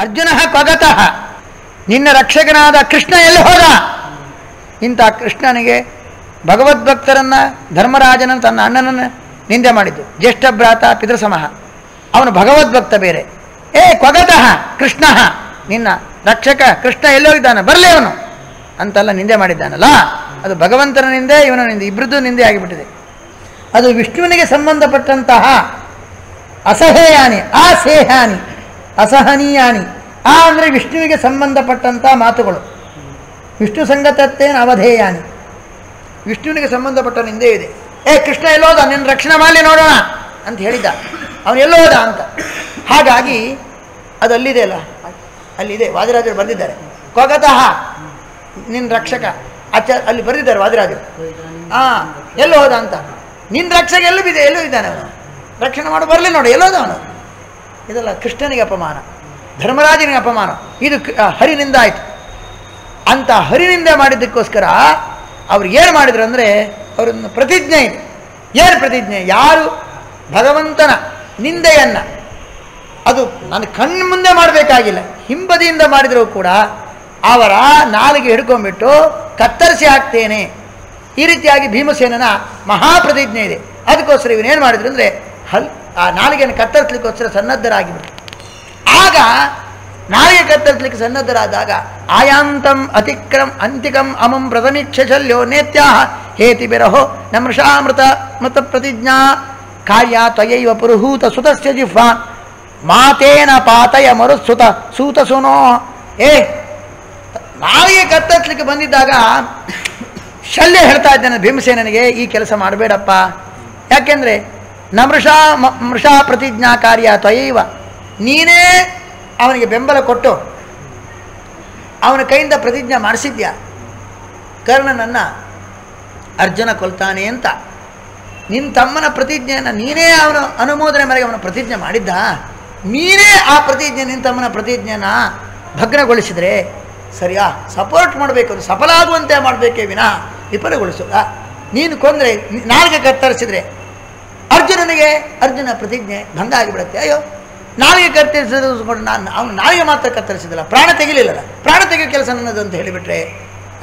ಅರ್ಜುನ ಕೊಗತಃ ನಿನ್ನ ರಕ್ಷಕನಾದ ಕೃಷ್ಣ ಎಲ್ಲಿ ಹೋದ? ಇಂಥ ಕೃಷ್ಣನಿಗೆ ಭಗವದ್ಭಕ್ತರನ್ನ ಧರ್ಮರಾಜನ ತನ್ನ ಅಣ್ಣನನ್ನು ನಿಂದೆ ಮಾಡಿದ್ದು. ಜ್ಯೇಷ್ಠ ಭ್ರಾತ ಪಿತೃಸಮಃ ಅವನು ಭಗವದ್ಭಕ್ತ ಬೇರೆ. ಏ ಕೊಗತಃ ಕೃಷ್ಣ! ನಿನ್ನ ರಕ್ಷಕ ಕೃಷ್ಣ ಎಲ್ಲೋಗಿದ್ದಾನೆ ಬರಲಿ ಅವನು! ಅಂತೆಲ್ಲ ನಿಂದೆ ಮಾಡಿದ್ದಾನಲ್ಲ? ಅದು ಭಗವಂತನ ನಿಂದೆ, ಇವನ ನಿಂದೆ ಇಬ್ಬರದ್ದು ನಿಂದೆ ಆಗಿಬಿಟ್ಟಿದೆ. ಅದು ವಿಷ್ಣುವಿನಿಗೆ ಸಂಬಂಧಪಟ್ಟಂತಹ ಅಸಹೇಯಾನಿ ಅಸೇಹಾನಿ ಅಸಹನೀಯಾನಿ ಆ ಅಂದರೆ ವಿಷ್ಣುವಿಗೆ ಸಂಬಂಧಪಟ್ಟಂಥ ಮಾತುಗಳು. ವಿಷ್ಣು ಸಂಗತತ್ತೇನು ಅವಧೇಯಾನಿ. ವಿಷ್ಣುವಿನಿಗೆ ಸಂಬಂಧಪಟ್ಟ ನಿಂದೇ ಇದೆ. ಏ, ಕೃಷ್ಣ ಎಲ್ಲೋದ? ನಿನ್ನ ರಕ್ಷಣೆ ಮಾಡಲಿ ನೋಡೋಣ ಅಂತ ಹೇಳಿದ್ದ. ಅವನು ಎಲ್ಲೋದ ಅಂತ. ಹಾಗಾಗಿ ಅದು ಅಲ್ಲಿದೆ ಅಲ್ಲ? ಅಲ್ಲಿದೆ. ವಾದಿರಾಜರು ಬರೆದಿದ್ದಾರೆ. ಕೊಗತಃ ನಿನ್ನ ರಕ್ಷಕ. ಅಚ್ಚ, ಅಲ್ಲಿ ಬರೆದಿದ್ದಾರೆ ವಾದಿರಾಜರು. ಹಾಂ ಎಲ್ಲಿ ಹೋದ ಅಂತ. ನಿನ್ನ ರಕ್ಷಕ ಎಲ್ಲೂ ಬಿದ್ದೆ ಎಲ್ಲೂ ಇದ್ದಾನೆ ಅವನು. ರಕ್ಷಣೆ ಮಾಡು, ಬರಲಿ ನೋಡಿ, ಎಲ್ಲೋದ ಅವನು. ಇದೆಲ್ಲ ಕೃಷ್ಣನಿಗೆ ಅಪಮಾನ. ಧರ್ಮರಾಜನಿಗೆ ಅಪಮಾನ. ಇದು ಹರಿನಿಂದ ಆಯಿತು. ಅಂತ ಹರಿನಿಂದ ಮಾಡಿದ್ದಕ್ಕೋಸ್ಕರ ಅವ್ರು ಏನು ಮಾಡಿದ್ರು ಅಂದರೆ ಅವರನ್ನು ಪ್ರತಿಜ್ಞೆ ಇದೆ. ಏನು ಪ್ರತಿಜ್ಞೆ? ಯಾರು ಭಗವಂತನ ನಿಂದೆಯನ್ನು, ಅದು ನನ್ನ ಕಣ್ಣು ಮುಂದೆ ಮಾಡಬೇಕಾಗಿಲ್ಲ, ಹಿಂಬದಿಯಿಂದ ಮಾಡಿದರೂ ಕೂಡ ಅವರ ನಾಲಿಗೆ ಹಿಡ್ಕೊಂಡ್ಬಿಟ್ಟು, ಕತ್ತರಿಸಿ ಹಾಕ್ತೇನೆ. ಈ ರೀತಿಯಾಗಿ ಭೀಮಸೇನನ ಮಹಾಪ್ರತಿಜ್ಞೆ ಇದೆ. ಅದಕ್ಕೋಸ್ಕರ ಇವನೇನು ಮಾಡಿದ್ರು ಅಂದರೆ ಹಲ್, ಆ ನಾಲಿಗೆಯನ್ನು ಕತ್ತರಿಸ್ಲಿಕ್ಕೋಸ್ಕರ ಸನ್ನದ್ಧರಾಗಿಬಿಟ್ರು. ಆಗ ನಾಲಿಗೆ ಕತ್ತರಿಸಲಿಕ್ಕೆ ಸನ್ನದ್ಧರಾದಾಗ, ಆಯಾಂತಂ ಅತಿಕ್ರಮ್ ಅಂತಿಕಂ ಅಮಂ ಪ್ರಥಮಿಕ್ಷ ಶಲ್ಯೋ ನೇತ್ಯಾಹ ಹೇತಿ ಬಿರಹೋ ನಮೃಷಾಮೃತ ಮೃತ ಪ್ರತಿಜ್ಞಾ ಕಾರ್ಯ ತ್ವಯೈವ ಪುರುಹೂತ ಸುತಸ್ಯ ಜಿಹ್ವಾ ಮಾತೇನ ಪಾತಯ ಮರುಸುತ ಸೂತ ಸುನೋ. ಏ ನಾಲಿಗೆ ಕತ್ತರಿಸಲಿಕ್ಕೆ ಬಂದಿದ್ದಾಗ ಶಲ್ಯ ಹೇಳ್ತಾ ಇದ್ದಾನೆ ಭೀಮಸೇನನಿಗೆ ಈ ಕೆಲಸ ಮಾಡಬೇಡಪ್ಪ. ಯಾಕೆಂದರೆ ನಮೃಷಾ ಮೃಷಾ ಪ್ರತಿಜ್ಞಾ ಕಾರ್ಯ ತ್ವಯೈವ ನೀನೇ ಅವನಿಗೆ ಬೆಂಬಲ ಕೊಟ್ಟು ಅವನ ಕೈಯಿಂದ ಪ್ರತಿಜ್ಞೆ ಮಾಡಿಸಿದ್ಯಾ? ಕರ್ಣನನ್ನು ಅರ್ಜುನ ಕೊಲ್ತಾನೆ ಅಂತ. ನಿನ್ನ ತಮ್ಮನ ಪ್ರತಿಜ್ಞೆಯನ್ನು ನೀನೇ ಅವನ ಅನುಮೋದನೆ ಮೇರೆಗೆ ಅವನ ಪ್ರತಿಜ್ಞೆ ಮಾಡಿದ್ದ? ನೀನೇ ಆ ಪ್ರತಿಜ್ಞೆ ನಿನ್ನ ತಮ್ಮನ ಪ್ರತಿಜ್ಞೆನ ಭಗ್ನಗೊಳಿಸಿದರೆ ಸರಿಯಾ? ಸಪೋರ್ಟ್ ಮಾಡಬೇಕು, ಅದು ಸಫಲ ಆಗುವಂತೆ ಮಾಡಬೇಕೇ ವಿನಃ ವಿಫಲಗೊಳಿಸೋದ ನೀನು ಕೊಂದರೆ ನಾಲ್ಗೆ ಕತ್ತರಿಸಿದರೆ ಅರ್ಜುನನಿಗೆ ಅರ್ಜುನ ಪ್ರತಿಜ್ಞೆ ಭಂಗ ಆಗಿಬಿಡುತ್ತೆ. ಅಯ್ಯೋ ನಾಲಿಗೆ ಕತ್ತರಿಸಿಕೊಂಡು ನಾನು ಅವನು ನಾಲಿಗೆ ಮಾತ್ರ ಕತ್ತರಿಸಿದಲ್ಲ. ಪ್ರಾಣ ತೆಗಿಲಿಲ್ಲಲ್ಲ. ಪ್ರಾಣ ತೆಗೆಯೋ ಕೆಲಸ ನನ್ನದು ಅಂತ ಹೇಳಿಬಿಟ್ರೆ,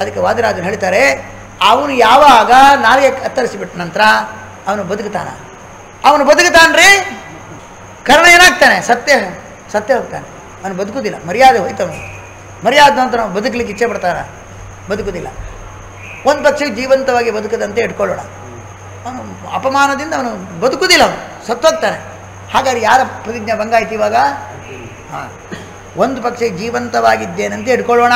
ಅದಕ್ಕೆ ವಾದಿರಾಜರು ಹೇಳ್ತಾರೆ, ಅವನು ಯಾವಾಗ ನಾಲಿಗೆ ಕತ್ತರಿಸಿಬಿಟ್ಟ ನಂತರ ಅವನು ಬದುಕುತ್ತಾನ? ಅವನು ಬದುಕುತ್ತಾನ್ರಿ ಕರ್ಣ ಏನಾಗ್ತಾನೆ? ಸತ್ಯ ಸತ್ಯ ಹೋಗ್ತಾನೆ. ಅವನು ಬದುಕುವುದಿಲ್ಲ ಮರ್ಯಾದೆ ಹೋಯ್ತವನು. ಮರ್ಯಾದೆ ನಂತರ ಬದುಕಲಿಕ್ಕೆ ಇಚ್ಛೆ ಪಡ್ತಾನ? ಬದುಕುವುದಿಲ್ಲ ಒಂದು ಪಕ್ಷಕ್ಕೆ ಜೀವಂತವಾಗಿ ಬದುಕದಂತೆ ಇಟ್ಕೊಳ್ಳೋಣ. ಅವನು ಅಪಮಾನದಿಂದ ಅವನು ಬದುಕುವುದಿಲ್ಲ ಅವನು. ಸತ್ತೋಗ್ತಾನೆ. ಹಾಗಾದ್ರೆ ಯಾರ ಪ್ರತಿಜ್ಞೆ ಭಂಗ ಆಯ್ತು ಇವಾಗ? ಹಾಂ. ಒಂದು ಪಕ್ಷ ಜೀವಂತವಾಗಿದ್ದೇನಂತ ಇಟ್ಕೊಳ್ಳೋಣ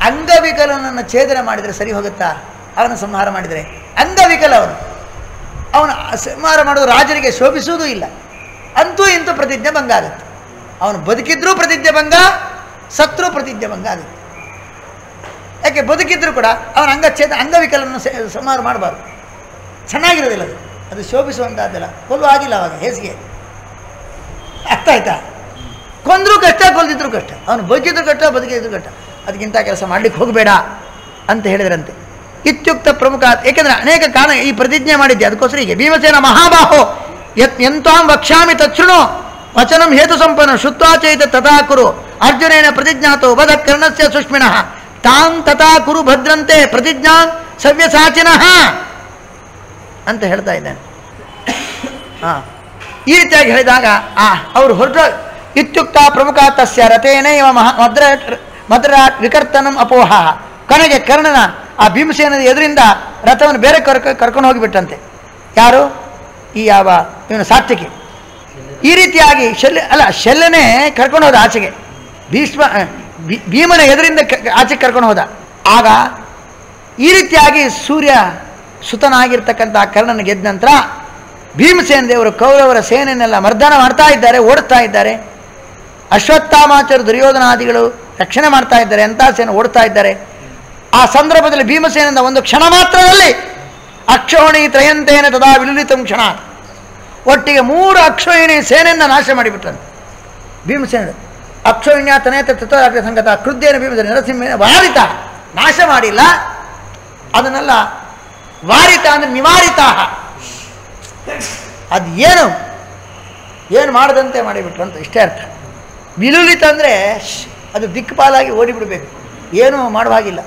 ಅಂಗವಿಕಲನನ್ನು ಛೇದನ ಮಾಡಿದರೆ ಸರಿ ಹೋಗುತ್ತಾ? ಅವನ ಸಂಹಾರ ಮಾಡಿದರೆ. ಅಂಗವಿಕಲ ಅವನು. ಅವನ ಸಂಹಾರ ಮಾಡೋದು ರಾಜರಿಗೆ ಶೋಭಿಸುವುದೂ ಇಲ್ಲ. ಅಂತೂ ಇಂತೂ ಪ್ರತಿಜ್ಞೆ ಭಂಗ ಆಗುತ್ತೆ. ಅವನು ಬದುಕಿದ್ರೂ ಪ್ರತಿಜ್ಞೆ ಭಂಗ, ಸತ್ರೂ ಪ್ರತಿಜ್ಞೆ ಭಂಗ ಆಗುತ್ತೆ. ಯಾಕೆ? ಬದುಕಿದ್ರು ಕೂಡ ಅವನ ಅಂಗಚ್ಛೇದ ಅಂಗವಿಕಲನ್ನು ಸಂಹಾರ ಮಾಡಬಾರ್ದು. ಚೆನ್ನಾಗಿರೋದಿಲ್ಲ ಅದು. ಅದು ಶೋಭಿಸುವಂಥದ್ದಲ್ಲ ಕೊಲ್ಲು ಆಗಿಲ್ಲ ಅವಾಗ, ಹೇಸಿಗೆ. ಅರ್ಥ ಆಯ್ತಾ? ಕೊಂದರೂ ಕಷ್ಟ, ಕೊಲ್ದಿದ್ರು ಕಷ್ಟ. ಅವನು ಬದುಕಿದ್ರು ಕಷ್ಟ ಬದುಕಿದ್ರು ಕಷ್ಟ. ಅದಕ್ಕಿಂತ ಕೆಲಸ ಮಾಡ್ಲಿಕ್ಕೆ ಹೋಗಬೇಡ ಅಂತ ಹೇಳಿದ್ರಂತೆ. ಇತ್ಯುಕ್ತ ಪ್ರಮುಖ, ಏಕೆಂದರೆ ಅನೇಕ ಕಾರಣ ಈ ಪ್ರತಿಜ್ಞೆ ಮಾಡಿದ್ದೆ. ಅದಕ್ಕೋಸ್ಕರ ಹೀಗೆ. ಭೀಮಸೇನ ಮಹಾಬಾಹೋ. ಯತ್ ಎಂತಾಂ ವಕ್ಷಾಮಿ ತಕ್ಷಣೋ ವಚನಂ ಹೇತು ಸಂಪನ್ನ. ಶುತ್ವಾಚಯಿತ ತಥಾ ಕುರು. ಅರ್ಜುನೇನ ಪ್ರತಿಜ್ಞಾತೋ ವಧ ಕರ್ಣಸ್ಯ ಸುಷ್ಮಿಣಃ ತಾಂ ತಥಾ ಕುರು ಭದ್ರಂತೆ. ಪ್ರತಿಜ್ಞಾ ಸವ್ಯಸಾಚಿನಃ. ಅಂತ ಹೇಳ್ತಾ ಇದ್ದಾನೆ. ಹಾಂ. ಈ ರೀತಿಯಾಗಿ ಹೇಳಿದಾಗ, ಆ, ಅವರು ಹೊರಟ ಇತ್ಯುಕ್ತ ಪ್ರಮುಖ ತಸ್ಯ ರಥೇನೇ ಇವ ಮಹಾ ಮದ್ರ ಮದ್ರ ವಿಕರ್ತನಂ ಅಪೋಹ. ಕೊನೆಗೆ ಕರ್ಣನ, ಆ ಭೀಮಸೇನದ ಎದುರಿಂದ ರಥವನ್ನು ಬೇರೆ ಕರ್ಕ ಕರ್ಕೊಂಡು ಹೋಗಿಬಿಟ್ಟಂತೆ. ಯಾರು? ಈ ಯಾವ, ಇವನು ಸಾತ್ವಿಕಿ. ಈ ರೀತಿಯಾಗಿ ಶಲ್ಯ, ಅಲ್ಲ, ಶಲ್ಯನೇ ಕರ್ಕೊಂಡು ಹೋದ ಆಚೆಗೆ. ಭೀಷ್ಮ ಭೀಮನ ಎದುರಿಂದ ಆಚೆಗೆ ಕರ್ಕೊಂಡು ಹೋದ. ಆಗ ಈ ರೀತಿಯಾಗಿ ಸೂರ್ಯ ಸುತನಾಗಿರ್ತಕ್ಕಂಥ ಕರ್ಣನ ಗೆದ್ದ ನಂತರ ಭೀಮಸೇನ ದೇವರು ಕೌರವರ ಸೇನೆಯನ್ನೆಲ್ಲ ಮರ್ದನ ಮಾಡ್ತಾ ಇದ್ದಾರೆ, ಓಡ್ತಾ ಇದ್ದಾರೆ. ಅಶ್ವತ್ಥಾಮಾಚಾರ ದುರ್ಯೋಧನಾದಿಗಳು ರಕ್ಷಣೆ ಮಾಡ್ತಾ ಇದ್ದಾರೆ ಅಂತ ಸೇನೆ ಓಡ್ತಾ ಇದ್ದಾರೆ. ಆ ಸಂದರ್ಭದಲ್ಲಿ ಭೀಮಸೇನಿಂದ ಒಂದು ಕ್ಷಣ ಮಾತ್ರದಲ್ಲಿ ಅಕ್ಷೋಣಿ ತ್ರಯಂತೇನ ತದಾ ವಿಲುಲಿತಂ ಕ್ಷಣ ಒಟ್ಟಿಗೆ ಮೂರು ಅಕ್ಷೋಹಿಣಿ ಸೇನೆಯನ್ನು ನಾಶ ಮಾಡಿಬಿಟ್ರಂತೆ. ಭೀಮಸೇನ ಅಕ್ಷೋಹಿಣ್ಯ ತನೇತ ತತ್ವ ಸಂಗತ ಕೃದ್ಯೇನ ಭೀಮಸೇನ ನರಸಿಂಹನ ವಾರಿತ. ನಾಶ ಮಾಡಿಲ್ಲ. ಅದನ್ನೆಲ್ಲ ವಾರಿತ ಅಂದರೆ ನಿವಾರಿತ ಅದು ಏನು ಏನು ಮಾಡದಂತೆ ಮಾಡಿಬಿಟ್ರು ಅಂತ ಇಷ್ಟೇ ಅರ್ಥ. ವಿಲುಲಿತಂದರೆ ಅದು ದಿಕ್ಕುಪಾಲಾಗಿ ಓಡಿಬಿಡಬೇಕು. ಏನೂ ಮಾಡುವ ಹಾಗಿಲ್ಲ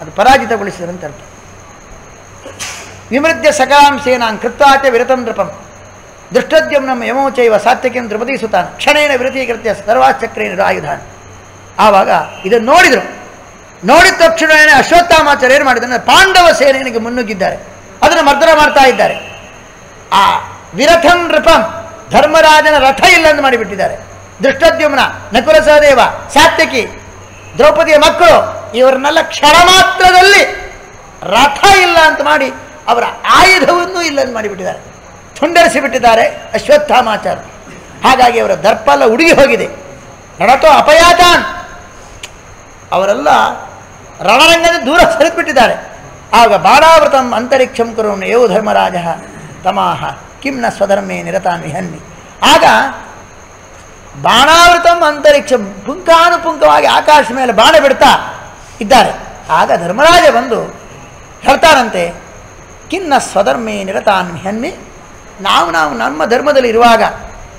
ಅದು ಪರಾಜಿತಗೊಳಿಸಿದ್ರಂತ ಅರ್ಥ. ವಿಮೃದ್ಯ ಸಕಾಂಶೇನಾಂ ಕೃತ್ವಾಚ ವಿರತಂ ನೃಪಂ ದೃಷ್ಟದ್ಯಂ ನಮ್ಮ ಯಮೋಚೈವ ಸಾತ್ಯಕಿಂ ದ್ರೌಪದಿ ಸುತಾನ. ಕ್ಷಣೇನ ವಿರತೀಕೃತ್ಯ ಸರ್ವಾಶ್ಚಕ್ರೇನ ಆಯುಧಾನ ಆವಾಗ ಇದನ್ನು ನೋಡಿದರು. ನೋಡಿದ ತಕ್ಷಣವೇ ಅಶ್ವತ್ಥಾಮಾಚಾರ್ಯ ಏನು ಮಾಡಿದ್ದಾರೆ ಪಾಂಡವ ಸೇನೆಗೆ ಮುನ್ನುಗ್ಗಿದ್ದಾರೆ. ಅದನ್ನು ಮರ್ದನ ಮಾಡ್ತಾ ಇದ್ದಾರೆ. ಆ ವಿರಥಂ ನೃಪಂ. ಧರ್ಮರಾಜನ ರಥ ಇಲ್ಲಂದು ಮಾಡಿಬಿಟ್ಟಿದ್ದಾರೆ. ದೃಷ್ಟದ್ಯುಮ್ನ ನಕುಲ ಸಹದೇವ ಸಾತ್ಯಕಿ ದ್ರೌಪದಿಯ ಮಕ್ಕಳು, ಇವರನ್ನೆಲ್ಲ ಕ್ಷಣ ಮಾತ್ರದಲ್ಲಿ ರಥ ಇಲ್ಲ ಅಂತ ಮಾಡಿ ಅವರ ಆಯುಧವನ್ನೂ ಇಲ್ಲಂದು ಮಾಡಿಬಿಟ್ಟಿದ್ದಾರೆ. ತುಂಡರಿಸಿ ಬಿಟ್ಟಿದ್ದಾರೆ ಅಶ್ವತ್ಥಾಮಾಚಾರ ಹಾಗಾಗಿ ಅವರ ದರ್ಪ ಎಲ್ಲ ಉಡುಗಿ ಹೋಗಿದೆ. ರಣತೋ ಅಪಯಾತಾನ್ ಅವರೆಲ್ಲ ರಣರಂಗದ ದೂರ ಸರಿದ್ಬಿಟ್ಟಿದ್ದಾರೆ. ಆಗ ಬಾಣಾವೃತಂ ಅಂತರಿಕ್ಷಂ ಕುರುನ್ ಯೋ ಧರ್ಮರಾಜ? ತಮಾಹ ಕಿಮ್ನ ಸ್ವಧರ್ಮೇ ನಿರತಾನ್ ವಿಹನ್ನಿ ಆಗ ಬಾಣಾವೃತಂ ಅಂತರಿಕ್ಷ ಪುಂಖಾನುಪುಂಖವಾಗಿ ಆಕಾಶ ಮೇಲೆ ಬಾಣ ಬಿಡ್ತಾ ಇದ್ದಾರೆ. ಆಗ ಧರ್ಮರಾಜ ಬಂದು ಹೇಳ್ತಾರಂತೆ ಕಿನ್ನ ಸ್ವಧರ್ಮೇ ನಿರತಾನ್ ವಿಹನ್ನಿ ನಾವು ನಾವು ನಮ್ಮ ಧರ್ಮದಲ್ಲಿ ಇರುವಾಗ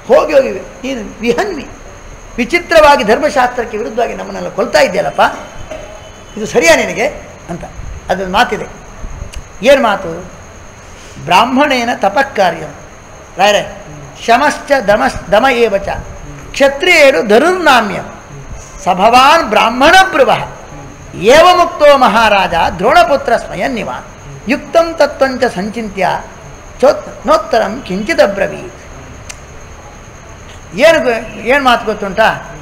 ಹೋಗಿ ಹೋಗಿ ನೀನು ವಿಹನ್ನಿ ವಿಚಿತ್ರವಾಗಿ ಧರ್ಮಶಾಸ್ತ್ರಕ್ಕೆ ವಿರುದ್ಧವಾಗಿ ನಮ್ಮನ್ನೆಲ್ಲ ಕೊಲ್ತಾ ಇದೆಯಲ್ಲಪ್ಪ ಇದು ಸರಿಯಾ ನಿನಗೆ? ಅಂತ. ಅದೊಂದು ಮಾತಿದೆ. ಏನು ಮಾತು? ಬ್ರಾಹ್ಮಣೇನ ತಪಕ್ಕಾರ್ಯ ರಾಯರೇ ಶಮಶ್ಚ ದಮಸ್ ದಮ ಏವಚ. ಕ್ಷತ್ರಿಯರು ಧರುರ್ನಾಮ್ಯ ಸಭವಾನ್ ಬ್ರಾಹ್ಮಣ ಬ್ರುವ. ಏವ ಮುಕ್ತೋ ಮಹಾರಾಜ ದ್ರೋಣಪುತ್ರ ಸ್ವಯನ್ನಿವ ಯುಕ್ತಂ ತತ್ವಂಚ ಸಂಚಿತ್ಯ. ಚೋತ್ ನೋತ್ತರಂ ಕಿಂಚಿದಬ್ರವೀತ್ ಏನು ಏನು ಮಾತು ಗೊತ್ತುಂಟಾ?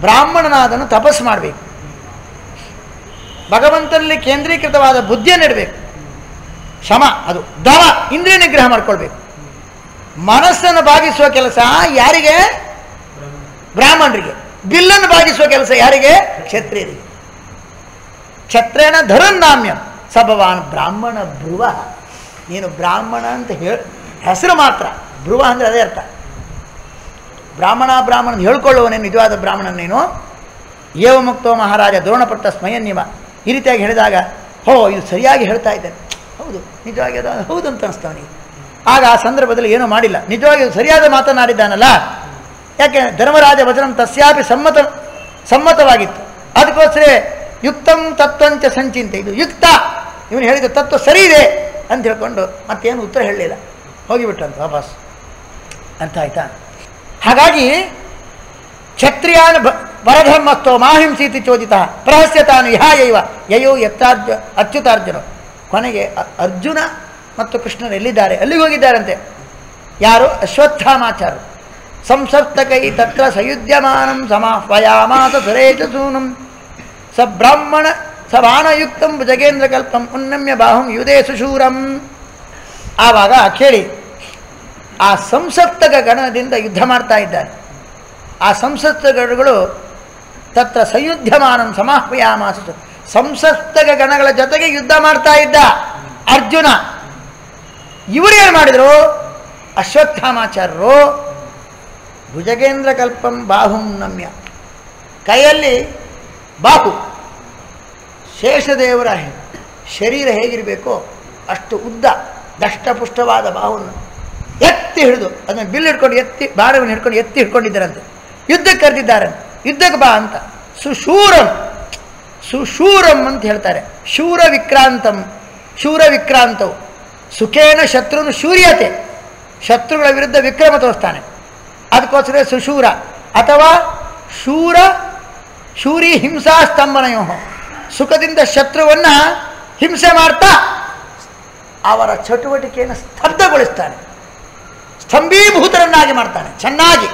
ಬ್ರಾಹ್ಮಣನಾದನು ತಪಸ್ಸು ಮಾಡಬೇಕು. ಭಗವಂತನಲ್ಲಿ ಕೇಂದ್ರೀಕೃತವಾದ ಬುದ್ಧಿಯನ್ನು ಇಡಬೇಕು. ಶಮ ಅದು ದಮ ಇಂದ್ರಿಯ ನಿಗ್ರಹ ಮಾಡ್ಕೊಳ್ಬೇಕು. ಮನಸ್ಸನ್ನು ಬಾಗಿಸುವ ಕೆಲಸ ಯಾರಿಗೆ? ಬ್ರಾಹ್ಮಣರಿಗೆ. ಬಿಲ್ಲನ್ನು ಬಾಗಿಸುವ ಕೆಲಸ ಯಾರಿಗೆ? ಕ್ಷತ್ರಿಯರಿಗೆ. ಕ್ಷತ್ರೇಣ ಧರನ್ನಾಮ್ಯ ಸಭವಾನ್ ಬ್ರಾಹ್ಮಣ ಭ್ರುವ. ನೀನು ಬ್ರಾಹ್ಮಣ ಅಂತ ಹೇಳ, ಹೆಸರು ಮಾತ್ರ. ಭ್ರುವ ಅಂದರೆ ಅದೇ ಅರ್ಥ. ಬ್ರಾಹ್ಮಣ ಬ್ರಾಹ್ಮಣ ಹೇಳ್ಕೊಳ್ಳುವನೇ ನಿಜವಾದ ಬ್ರಾಹ್ಮಣ ನೀನು. ಏವಮುಕ್ತೋ ಮಹಾರಾಜ ದ್ರೋಣಪಟ್ಟ ಸ್ಮಯನ್ಯಮ ಈ ರೀತಿಯಾಗಿ ಹೇಳಿದಾಗ, ಹೋ, ಇದು ಸರಿಯಾಗಿ ಹೇಳ್ತಾ ಇದ್ದೇನೆ. ಹೌದು, ನಿಜವಾಗಿ ಅದು ಹೌದು ಅಂತ ಅನಿಸ್ತವನಿಗೆ ಆಗ ಆ ಸಂದರ್ಭದಲ್ಲಿ ಏನೂ ಮಾಡಿಲ್ಲ. ನಿಜವಾಗಿ ಸರಿಯಾದ ಮಾತನಾಡಿದ್ದಾನಲ್ಲ ಯಾಕೆ, ಧರ್ಮರಾಜ ವಚನ ತಸ್ಯಾಪಿ ಸಮ್ಮತ, ಸಮ್ಮತವಾಗಿತ್ತು. ಅದಕ್ಕೋಸ್ಕರ ಯುಕ್ತಂ ತತ್ವಂಚ ಸಂಚಿಂತೆ. ಇದು ಯುಕ್ತ. ಇವನು ಹೇಳಿದ ತತ್ವ ಸರಿ ಇದೆ ಅಂತ ಹೇಳ್ಕೊಂಡು ಮತ್ತೇನು ಉತ್ತರ ಹೇಳಲಿಲ್ಲ. ಹೋಗಿಬಿಟ್ಟಂತ ವಾಪಸ್. ಅಂತ ಆಯ್ತಾ ಹಾಗಾಗಿ ಕ್ಷತ್ರಿಯಾನ ವರಧರ್ಮಸ್ಥೋ ಮಾಹಿಂಸೀತಿ ಚೋದಿತ. ಪ್ರಹಸ್ಯ ತಾನು ಯೈವ ಯಯೋ ಯತ್ತಾರ್ಜ ಅಚ್ಯುತಾರ್ಜುನ. ಕೊನೆಗೆ ಅರ್ಜುನ ಮತ್ತು ಕೃಷ್ಣರು ಎಲ್ಲಿದ್ದಾರೆ? ಅಲ್ಲಿಗೆ ಹೋಗಿದ್ದಾರಂತೆ. ಯಾರು? ಅಶ್ವತ್ಥಾಮಾಚಾರ್ಯರು. ಸಂಸಪ್ತಕೈ ತತ್ರ ಸಯುಜ್ಯಮಾನಂ ಸಮಾಹ್ವಯಾಮಾಸ ಸುರೇಶ ಸೂನಂ ಸ ಬ್ರಾಹ್ಮಣ ಸ ಬಾಣಯುಕ್ತಂ ಭುಜಗೇಂದ್ರ ಕಲ್ಪಂ ಉನ್ನಮ್ಯ ಬಾಹುಂ ಯುದೇ ಸುಶೂರಂ. ಆವಾಗ ಕೇಳಿ, ಆ ಸಂಸಪ್ತಕ ಗಣದಿಂದ ಯುದ್ಧ ಮಾಡ್ತಾ ಇದ್ದಾರೆ. ಆ ಸಂಸತ್ತಗಣಗಳು ತತ್ರ ಸಯುಧ್ಯಮಾನಂ ಸಮಾಹ್ವಯಾಮಾಸ ಸಂಸಪ್ತಕ ಗಣಗಳ ಜೊತೆಗೆ ಯುದ್ಧ ಮಾಡ್ತಾ ಇದ್ದ ಅರ್ಜುನ. ಇವರು ಏನು ಮಾಡಿದರು? ಅಶ್ವತ್ಥಾಮಾಚಾರ್ಯರು ಭುಜಗೇಂದ್ರ ಕಲ್ಪಂ ಬಾಹುಂ ನಮ್ಯ. ಕೈಯಲ್ಲಿ ಬಾಹು. ಶೇಷದೇವರ ಶರೀರ ಹೇಗಿರಬೇಕೋ ಅಷ್ಟು ಉದ್ದ, ದಷ್ಟಪುಷ್ಟವಾದ ಬಾಹುವನ್ನು ಎತ್ತಿ ಹಿಡಿದು, ಅದನ್ನು ಬಿಲ್ ಹಿಡ್ಕೊಂಡು ಎತ್ತಿ, ಬಾಣವನ್ನು ಹಿಡ್ಕೊಂಡು ಎತ್ತಿ ಹಿಡ್ಕೊಂಡಿದ್ದಾರಂತೆ. ಯುದ್ಧಕ್ಕೆ ಕರೆದಿದ್ದಾರೆ ಯುದ್ಧಕ್ಕೆ ಬಾ ಅಂತ. ಸುಶೂರಂ ಸುಶೂರಂ ಅಂತ ಹೇಳ್ತಾರೆ. ಶೂರ ವಿಕ್ರಾಂತಂ, ಶೂರ ವಿಕ್ರಾಂತವು. ಸುಖೇನ ಶತ್ರುನು ಶೂರ್ಯತೆ. ಶತ್ರುಗಳ ವಿರುದ್ಧ ವಿಕ್ರಮ ತೋರಿಸ್ತಾನೆ. ಅದಕ್ಕೋಸ್ಕರ ಸುಶೂರ ಅಥವಾ ಶೂರ ಶೂರಿ ಹಿಂಸಾ ಸ್ತಂಭನಯೋ ಸುಖದಿಂದ ಶತ್ರುವನ್ನ ಹಿಂಸೆ ಮಾಡ್ತಾ ಅವರ ಚಟುವಟಿಕೆಯನ್ನು ಸ್ತಬ್ಧಗೊಳಿಸ್ತಾನೆ. ಸ್ತಂಭೀಭೂತರನ್ನಾಗಿ ಮಾಡ್ತಾನೆ. ಚೆನ್ನಾಗಿ.